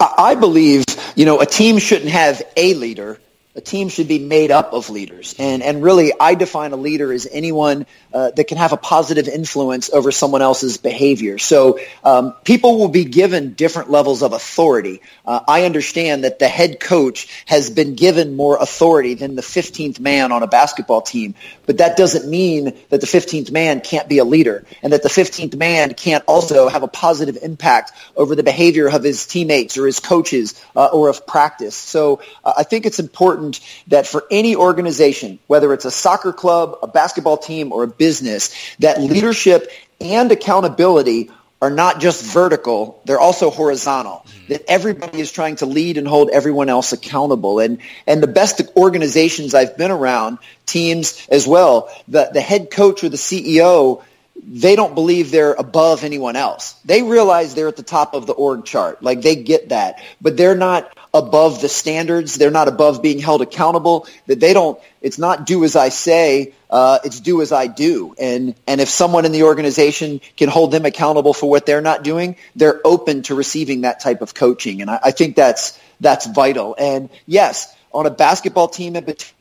I believe you know a team shouldn't have a leader a team should be made up of leaders. And, and really, I define a leader as anyone uh, that can have a positive influence over someone else's behavior. So um, people will be given different levels of authority. Uh, I understand that the head coach has been given more authority than the 15th man on a basketball team. But that doesn't mean that the 15th man can't be a leader and that the 15th man can't also have a positive impact over the behavior of his teammates or his coaches uh, or of practice. So uh, I think it's important important that for any organization, whether it's a soccer club, a basketball team, or a business, that leadership and accountability are not just vertical, they're also horizontal. Mm-hmm. That everybody is trying to lead and hold everyone else accountable. And, and the best organizations I've been around, teams as well, the, the head coach or the CEO they don't believe they're above anyone else. They realize they're at the top of the org chart. Like they get that, but they're not above the standards. They're not above being held accountable. That they don't. It's not do as I say. Uh, it's do as I do. And and if someone in the organization can hold them accountable for what they're not doing, they're open to receiving that type of coaching. And I, I think that's that's vital. And yes, on a basketball team in particular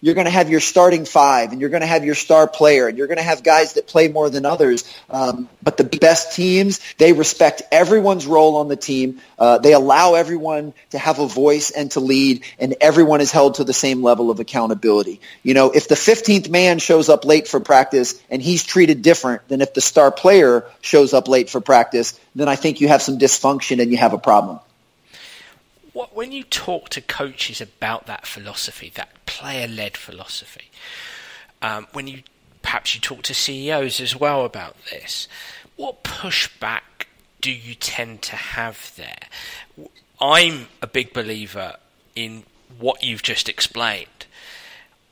you're going to have your starting five and you're going to have your star player and you're going to have guys that play more than others. Um, but the best teams, they respect everyone's role on the team. Uh, they allow everyone to have a voice and to lead and everyone is held to the same level of accountability. You know, if the 15th man shows up late for practice and he's treated different than if the star player shows up late for practice, then I think you have some dysfunction and you have a problem what, when you talk to coaches about that philosophy, that player-led philosophy, um, when you perhaps you talk to CEOs as well about this, what pushback do you tend to have there? I'm a big believer in what you've just explained.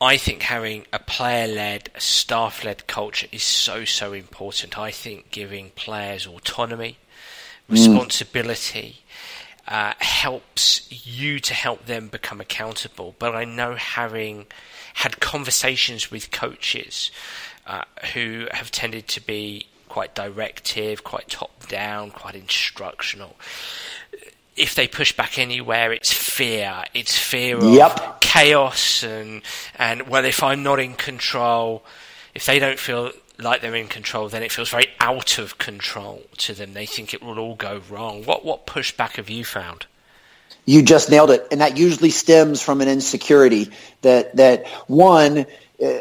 I think having a player led, a staff led culture is so, so important. I think giving players autonomy, mm. responsibility, uh, helps you to help them become accountable. But I know having had conversations with coaches uh, who have tended to be quite directive, quite top down, quite instructional. If they push back anywhere, it's fear. It's fear of yep. chaos and and well, if I'm not in control, if they don't feel like they're in control, then it feels very out of control to them. They think it will all go wrong. What what pushback have you found? You just nailed it, and that usually stems from an insecurity that that one. Uh,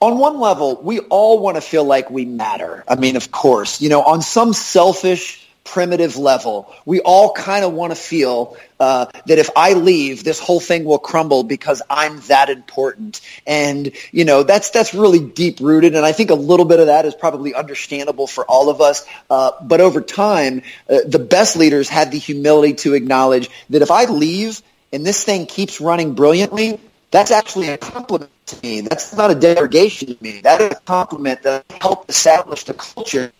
on one level, we all want to feel like we matter. I mean, of course, you know, on some selfish primitive level, we all kind of want to feel uh, that if I leave, this whole thing will crumble because I'm that important. And you know, that's that's really deep rooted, and I think a little bit of that is probably understandable for all of us. Uh, but over time, uh, the best leaders had the humility to acknowledge that if I leave and this thing keeps running brilliantly, that's actually a compliment to me. That's not a derogation to me. That is a compliment that helped establish the culture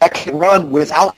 that can run without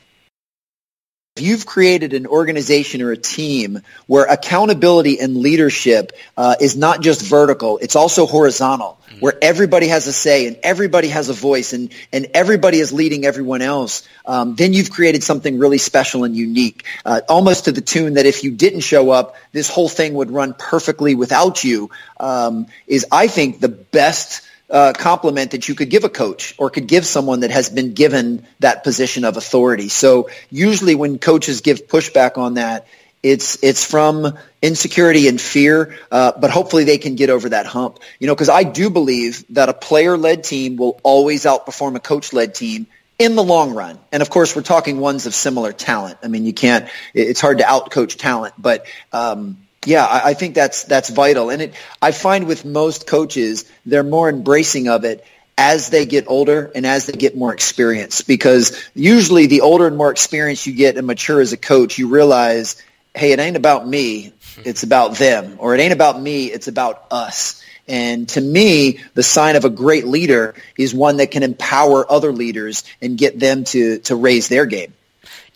if you've created an organization or a team where accountability and leadership uh, is not just vertical, it's also horizontal, mm-hmm. where everybody has a say and everybody has a voice and, and everybody is leading everyone else, um, then you've created something really special and unique, uh, almost to the tune that if you didn't show up, this whole thing would run perfectly without you, um, is, I think, the best – uh, compliment that you could give a coach or could give someone that has been given that position of authority. So usually when coaches give pushback on that, it's it's from insecurity and fear, uh, but hopefully they can get over that hump. You know, because I do believe that a player-led team will always outperform a coach-led team in the long run. And of course, we're talking ones of similar talent. I mean, you can't. It's hard to outcoach talent, but um, yeah, I, I think that's that's vital. And it, I find with most coaches, they're more embracing of it as they get older and as they get more experience. Because usually, the older and more experience you get and mature as a coach, you realize, hey, it ain't about me, it's about them, or it ain't about me, it's about us. And to me, the sign of a great leader is one that can empower other leaders and get them to, to raise their game.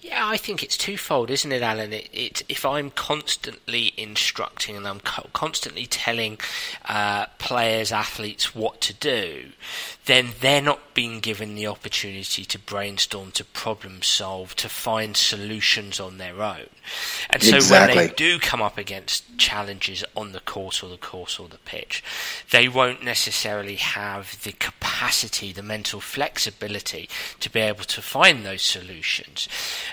Yeah, I think it's twofold, isn't it, Alan? It, it if I'm constantly instructing and I'm co- constantly telling uh, players, athletes what to do, then they're not being given the opportunity to brainstorm, to problem solve, to find solutions on their own. And so exactly. when they do come up against challenges on the course or the course or the pitch, they won't necessarily have the capacity, the mental flexibility to be able to find those solutions.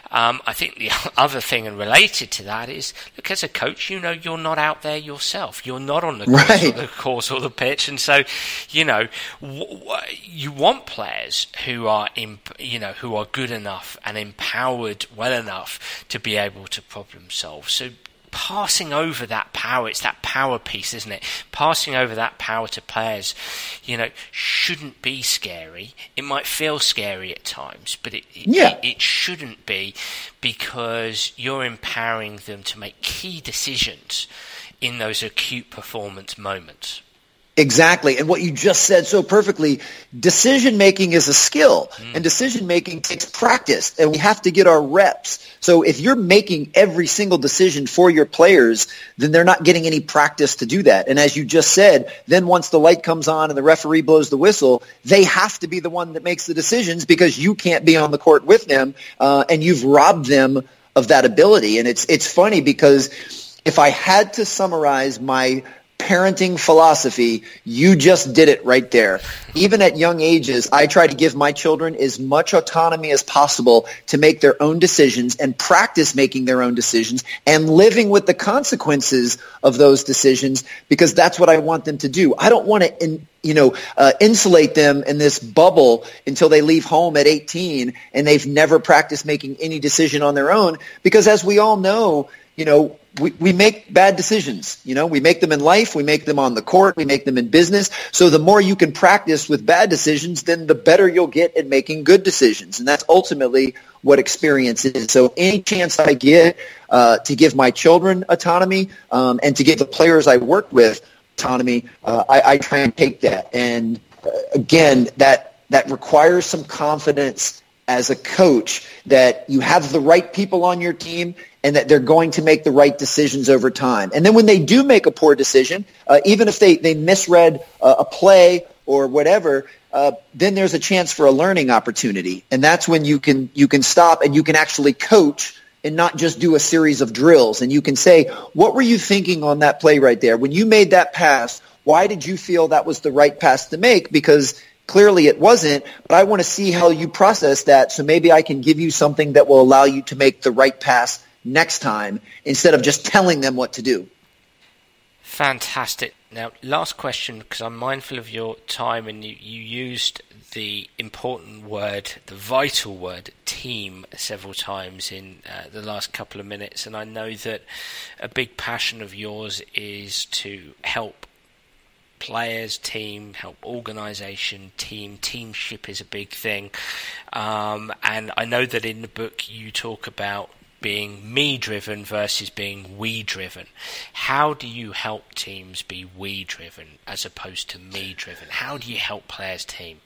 Um, I think the other thing and related to that is, look, as a coach, you know you're not out there yourself. You're not on the course, right. or, the course or the pitch. And so, you know, w- w- you want players who are, imp- you know, who are good enough and empowered well enough to be able to problem solve. So passing over that power, it's that power piece, isn't it? Passing over that power to players, you know, shouldn't be scary. It might feel scary at times, but it, yeah. it, it shouldn't be because you're empowering them to make key decisions in those acute performance moments. Exactly. And what you just said so perfectly, decision making is a skill mm. and decision making takes practice and we have to get our reps. So if you're making every single decision for your players, then they're not getting any practice to do that. And as you just said, then once the light comes on and the referee blows the whistle, they have to be the one that makes the decisions because you can't be on the court with them uh, and you've robbed them of that ability. And it's, it's funny because if I had to summarize my parenting philosophy, you just did it right there. Even at young ages, I try to give my children as much autonomy as possible to make their own decisions and practice making their own decisions and living with the consequences of those decisions because that's what I want them to do. I don't want to in, you know, uh, insulate them in this bubble until they leave home at 18 and they've never practiced making any decision on their own because as we all know, you know, we, we make bad decisions. You know, we make them in life, we make them on the court, we make them in business. So the more you can practice with bad decisions, then the better you'll get at making good decisions. And that's ultimately what experience is. So any chance I get uh, to give my children autonomy um, and to give the players I work with autonomy, uh, I, I try and take that. And uh, again, that that requires some confidence as a coach that you have the right people on your team and that they're going to make the right decisions over time. And then when they do make a poor decision, uh, even if they, they misread uh, a play or whatever, uh, then there's a chance for a learning opportunity. And that's when you can, you can stop and you can actually coach and not just do a series of drills. And you can say, what were you thinking on that play right there? When you made that pass, why did you feel that was the right pass to make? Because clearly it wasn't, but I want to see how you process that so maybe I can give you something that will allow you to make the right pass next time instead of just telling them what to do. Fantastic. Now, last question, because I'm mindful of your time, and you, you used the important word, the vital word, team, several times in uh, the last couple of minutes. And I know that a big passion of yours is to help players, team, help organisation, team. Teamship is a big thing. Um, and I know that in the book you talk about being me driven versus being we driven. How do you help teams be we driven as opposed to me driven? How do you help players' team?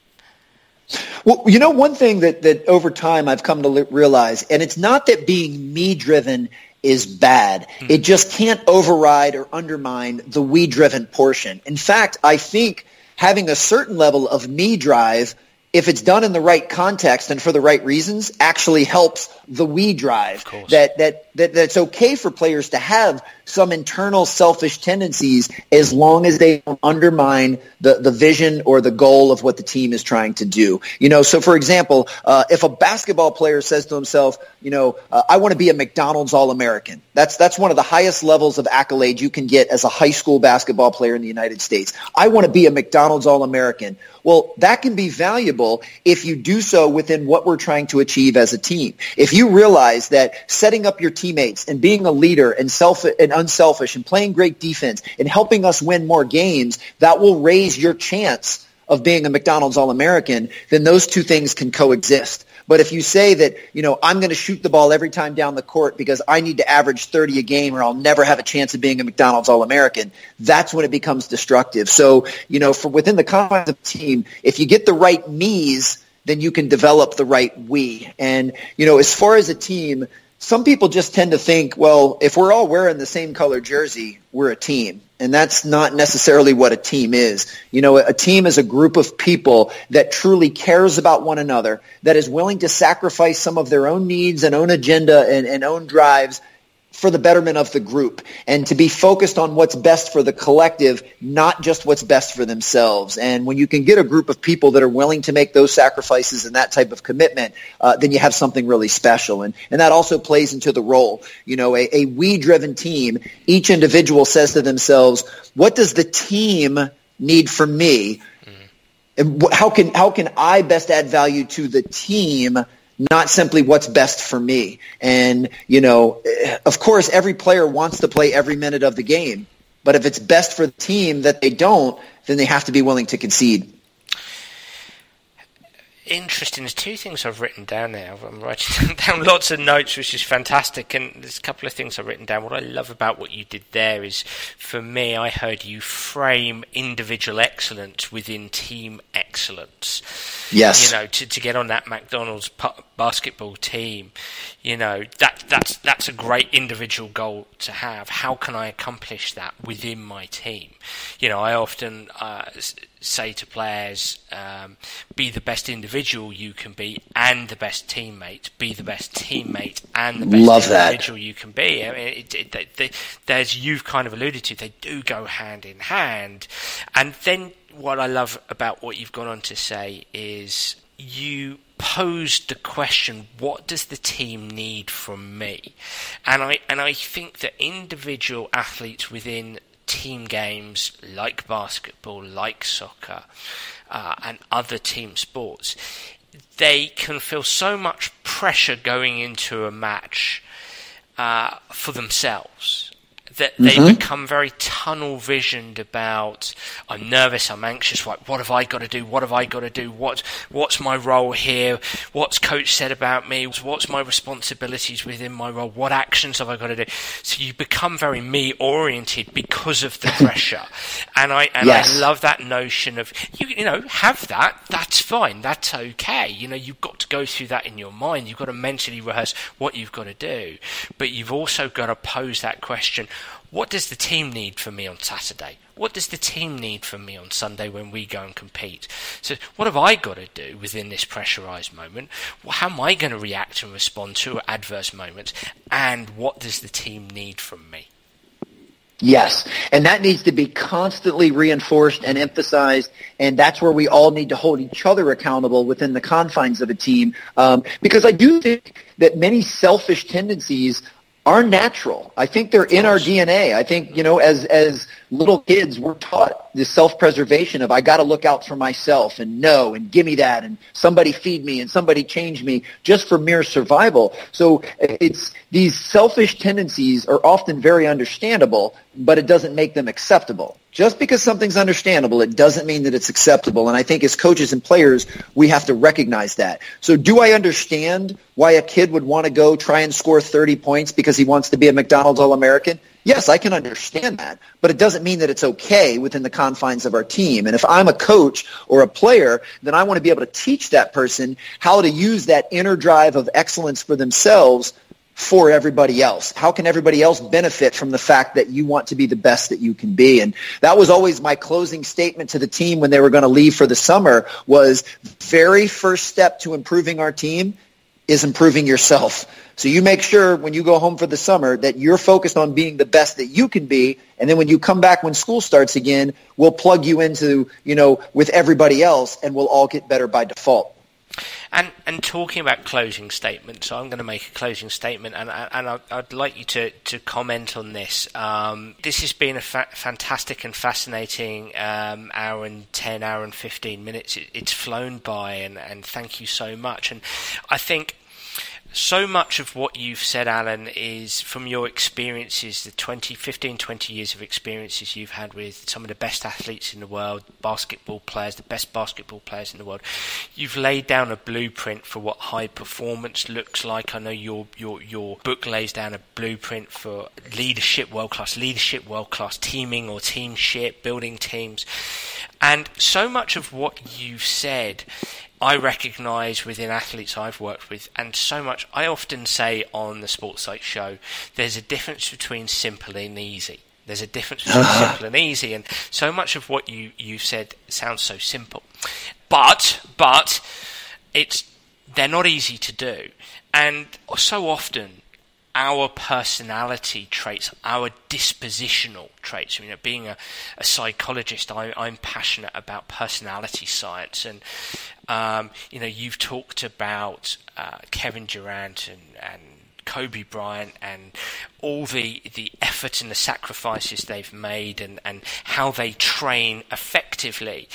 Well, you know, one thing that, that over time I've come to realize, and it's not that being me driven is bad. Hmm. It just can't override or undermine the we driven portion. In fact, I think having a certain level of me drive if it's done in the right context and for the right reasons, actually helps the we drive. That, that that that's okay for players to have some internal selfish tendencies as long as they don't undermine the, the vision or the goal of what the team is trying to do. You know, so for example, uh, if a basketball player says to himself, you know, uh, I want to be a McDonald's All-American. That's that's one of the highest levels of accolade you can get as a high school basketball player in the United States. I want to be a McDonald's All-American. Well, that can be valuable if you do so within what we're trying to achieve as a team. If you realize that setting up your teammates and being a leader and self and unselfish and playing great defense and helping us win more games, that will raise your chance of being a McDonald's All-American, then those two things can coexist. But if you say that, you know, I'm going to shoot the ball every time down the court because I need to average 30 a game or I'll never have a chance of being a McDonald's All-American, that's when it becomes destructive. So, you know, for within the confines of the team, if you get the right me's, then you can develop the right we. And, you know, as far as a team, some people just tend to think, well, if we're all wearing the same color jersey, we're a team. And that's not necessarily what a team is. You know, a team is a group of people that truly cares about one another, that is willing to sacrifice some of their own needs and own agenda and, and own drives for the betterment of the group and to be focused on what's best for the collective, not just what's best for themselves. And when you can get a group of people that are willing to make those sacrifices and that type of commitment, uh, then you have something really special. And, and that also plays into the role. You know, a, a we-driven team, each individual says to themselves, what does the team need from me? Mm-hmm. And how can, how can I best add value to the team not simply what's best for me. And, you know, of course, every player wants to play every minute of the game. But if it's best for the team that they don't, then they have to be willing to concede interesting. There's two things I've written down now. I'm writing down lots of notes, which is fantastic. And there's a couple of things I've written down. What I love about what you did there is, for me, I heard you frame individual excellence within team excellence. Yes. You know, to, to get on that McDonald's basketball team, you know, that that's that's a great individual goal to have. How can I accomplish that within my team? You know, I often uh, say to players, um, be the best individual you can be and the best teammate. Be the best teammate and the best Love individual that. you can be. I mean, it, it, they, there's you've kind of alluded to, they do go hand in hand. And then what I love about what you've gone on to say is you posed the question, what does the team need from me? And I and I think that individual athletes within team games like basketball, like soccer, uh, and other team sports, they can feel so much pressure going into a match uh, for themselves that they mm-hmm. become very tunnel visioned about I'm nervous, I'm anxious, right, what have I got to do? What have I got to do? What what's my role here? What's coach said about me? What's my responsibilities within my role? What actions have I got to do? So you become very me oriented because of the pressure. and I and yes. I love that notion of you you know, have that, that's fine, that's okay. You know, you've got to go through that in your mind. You've got to mentally rehearse what you've got to do. But you've also got to pose that question what does the team need from me on Saturday? What does the team need from me on Sunday when we go and compete? So, what have I got to do within this pressurized moment? How am I going to react and respond to adverse moments? And what does the team need from me? Yes, and that needs to be constantly reinforced and emphasized, and that's where we all need to hold each other accountable within the confines of a team. Um, because I do think that many selfish tendencies are natural. I think they're in our DNA. I think, you know, as, as little kids, we're taught this self-preservation of I got to look out for myself and know and give me that and somebody feed me and somebody change me just for mere survival. So it's these selfish tendencies are often very understandable, but it doesn't make them acceptable. Just because something's understandable, it doesn't mean that it's acceptable. And I think as coaches and players, we have to recognize that. So do I understand why a kid would want to go try and score 30 points because he wants to be a McDonald's All-American? Yes, I can understand that, but it doesn't mean that it's okay within the confines of our team. And if I'm a coach or a player, then I want to be able to teach that person how to use that inner drive of excellence for themselves for everybody else? How can everybody else benefit from the fact that you want to be the best that you can be? And that was always my closing statement to the team when they were going to leave for the summer was very first step to improving our team is improving yourself. So you make sure when you go home for the summer that you're focused on being the best that you can be. And then when you come back when school starts again, we'll plug you into, you know, with everybody else and we'll all get better by default. And and talking about closing statements, so I'm going to make a closing statement, and and I'd, I'd like you to, to comment on this. Um, this has been a fa- fantastic and fascinating um, hour and ten, hour and fifteen minutes. It, it's flown by, and and thank you so much. And I think so much of what you've said, Alan, is from your experiences, the 20, 15, 20 years of experiences you've had with some of the best athletes in the world, basketball players, the best basketball players in the world. You've laid down a blueprint for what high performance looks like. I know your your your book lays down a blueprint for leadership, world class leadership, world class teaming or teamship, building teams. And so much of what you've said I recognise within athletes I've worked with, and so much. I often say on the Sports Psych show, there's a difference between simple and easy. There's a difference between simple and easy, and so much of what you you said sounds so simple, but but it's they're not easy to do, and so often our personality traits, our dispositional traits. You know, being a, a psychologist, I, am passionate about personality science, and um, you know, you've talked about uh, Kevin Durant and, and Kobe Bryant and all the the effort and the sacrifices they've made and, and how they train effectively.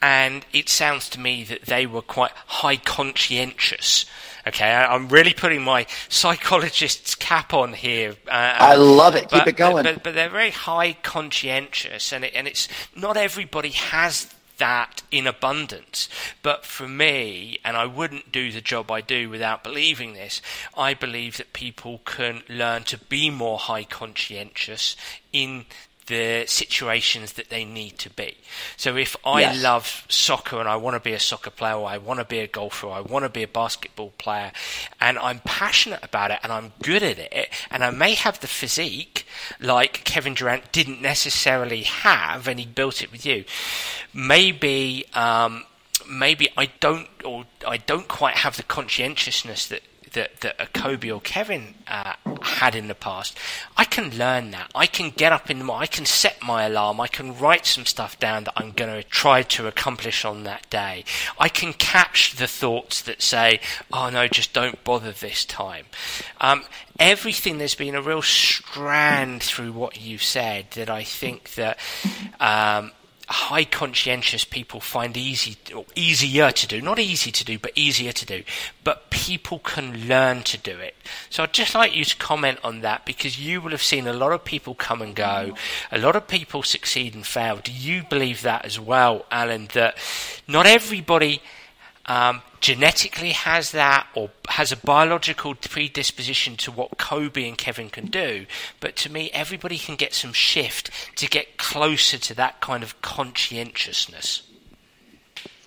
And it sounds to me that they were quite high conscientious Okay, I, am really putting my psychologist's cap on here. Uh, I love it. Keep but, it going. But, but, they're very high conscientious, and it, and it's not everybody has that in abundance. But for me, and I wouldn't do the job I do without believing this, I believe that people can learn to be more high conscientious in the situations that they need to be. So if I yes. love soccer and I want to be a soccer player, or I want to be a golfer, or I want to be a basketball player, and I'm passionate about it and I'm good at it, and I may have the physique like Kevin Durant didn't necessarily have, and he built it with you. Maybe. Um, maybe I don't, or I don't quite have the conscientiousness that that, that a Kobe or Kevin uh, had in the past, I can learn that. I can get up in the morning, I can set my alarm, I can write some stuff down that I'm going to try to accomplish on that day. I can catch the thoughts that say, oh no, just don't bother this time. Um, everything, there's been a real strand through what you've said that I think that um, high conscientious people find easy easier to do not easy to do but easier to do. But people can learn to do it. So i'd just like you to comment on that because you will have seen a lot of people come and go. A lot of people succeed and fail. Do you believe that as well alan that not everybody um, genetically has that or has a biological predisposition to what Kobe and Kevin can do. But to me, everybody can get some shift to get closer to that kind of conscientiousness.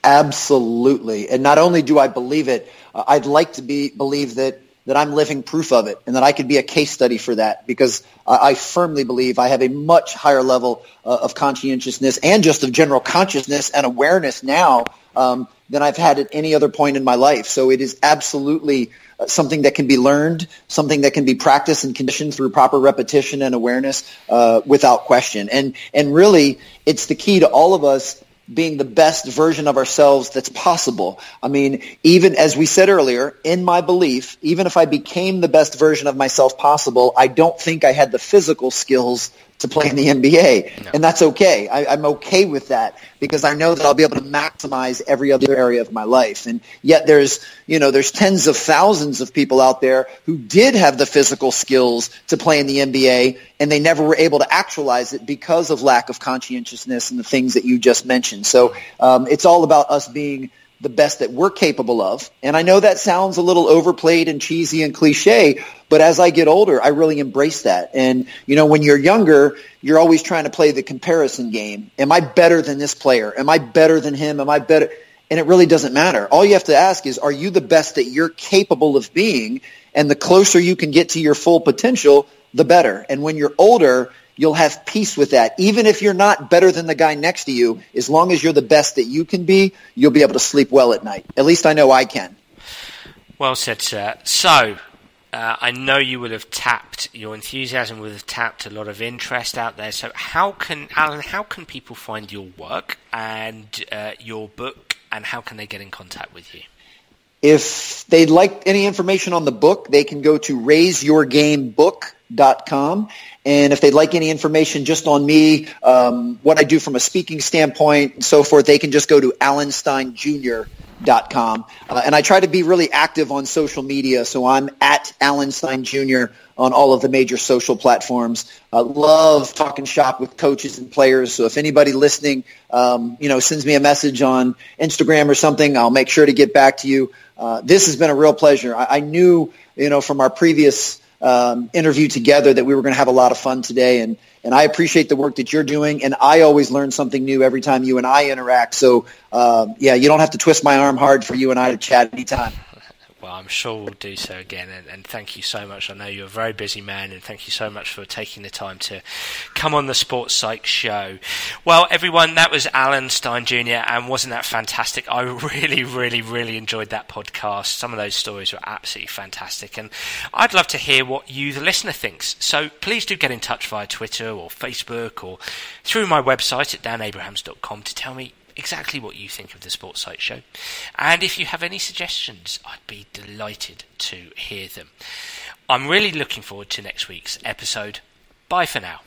Absolutely. And not only do I believe it, uh, I'd like to be believe that that I'm living proof of it and that I could be a case study for that because I, I firmly believe I have a much higher level uh, of conscientiousness and just of general consciousness and awareness now um, than I've had at any other point in my life. So it is absolutely uh, something that can be learned, something that can be practiced and conditioned through proper repetition and awareness uh, without question. And and really, it's the key to all of us being the best version of ourselves that's possible. I mean, even as we said earlier, in my belief, even if I became the best version of myself possible, I don't think I had the physical skills to play in the NBA. No. And that's okay. I, I'm okay with that because I know that I'll be able to maximize every other area of my life. And yet there's, you know, there's tens of thousands of people out there who did have the physical skills to play in the NBA and they never were able to actualize it because of lack of conscientiousness and the things that you just mentioned. So um, it's all about us being the best that we're capable of. And I know that sounds a little overplayed and cheesy and cliche, but as I get older, I really embrace that. And, you know, when you're younger, you're always trying to play the comparison game. Am I better than this player? Am I better than him? Am I better? And it really doesn't matter. All you have to ask is, are you the best that you're capable of being? And the closer you can get to your full potential, the better. And when you're older, you'll have peace with that. Even if you're not better than the guy next to you, as long as you're the best that you can be, you'll be able to sleep well at night. At least I know I can. Well said, sir. So, uh, I know you will have tapped your enthusiasm will have tapped a lot of interest out there. So how can Alan? How can people find your work and uh, your book, and how can they get in contact with you? If they'd like any information on the book, they can go to raiseyourgamebook.com. And if they'd like any information just on me, um, what I do from a speaking standpoint and so forth, they can just go to alansteinjr.com. Uh, and I try to be really active on social media. So I'm at Alan Stein Jr. on all of the major social platforms. Uh, love talking shop with coaches and players. So if anybody listening, um, you know, sends me a message on Instagram or something, I'll make sure to get back to you. Uh, this has been a real pleasure. I, I knew, you know, from our previous um, interview together that we were going to have a lot of fun today. And, and I appreciate the work that you're doing. And I always learn something new every time you and I interact. So, uh, yeah, you don't have to twist my arm hard for you and I to chat anytime. Well, I'm sure we'll do so again, and, and, thank you so much. I know you're a very busy man, and thank you so much for taking the time to come on the Sports Psych show. Well, everyone, that was Alan Stein Jr., and wasn't that fantastic? I really, really, really enjoyed that podcast. Some of those stories were absolutely fantastic, and I'd love to hear what you, the listener, thinks. So please do get in touch via Twitter or Facebook or through my website at danabrahams.com to tell me exactly what you think of the Sports Psych Show. And if you have any suggestions, I'd be delighted to hear them. I'm really looking forward to next week's episode. Bye for now.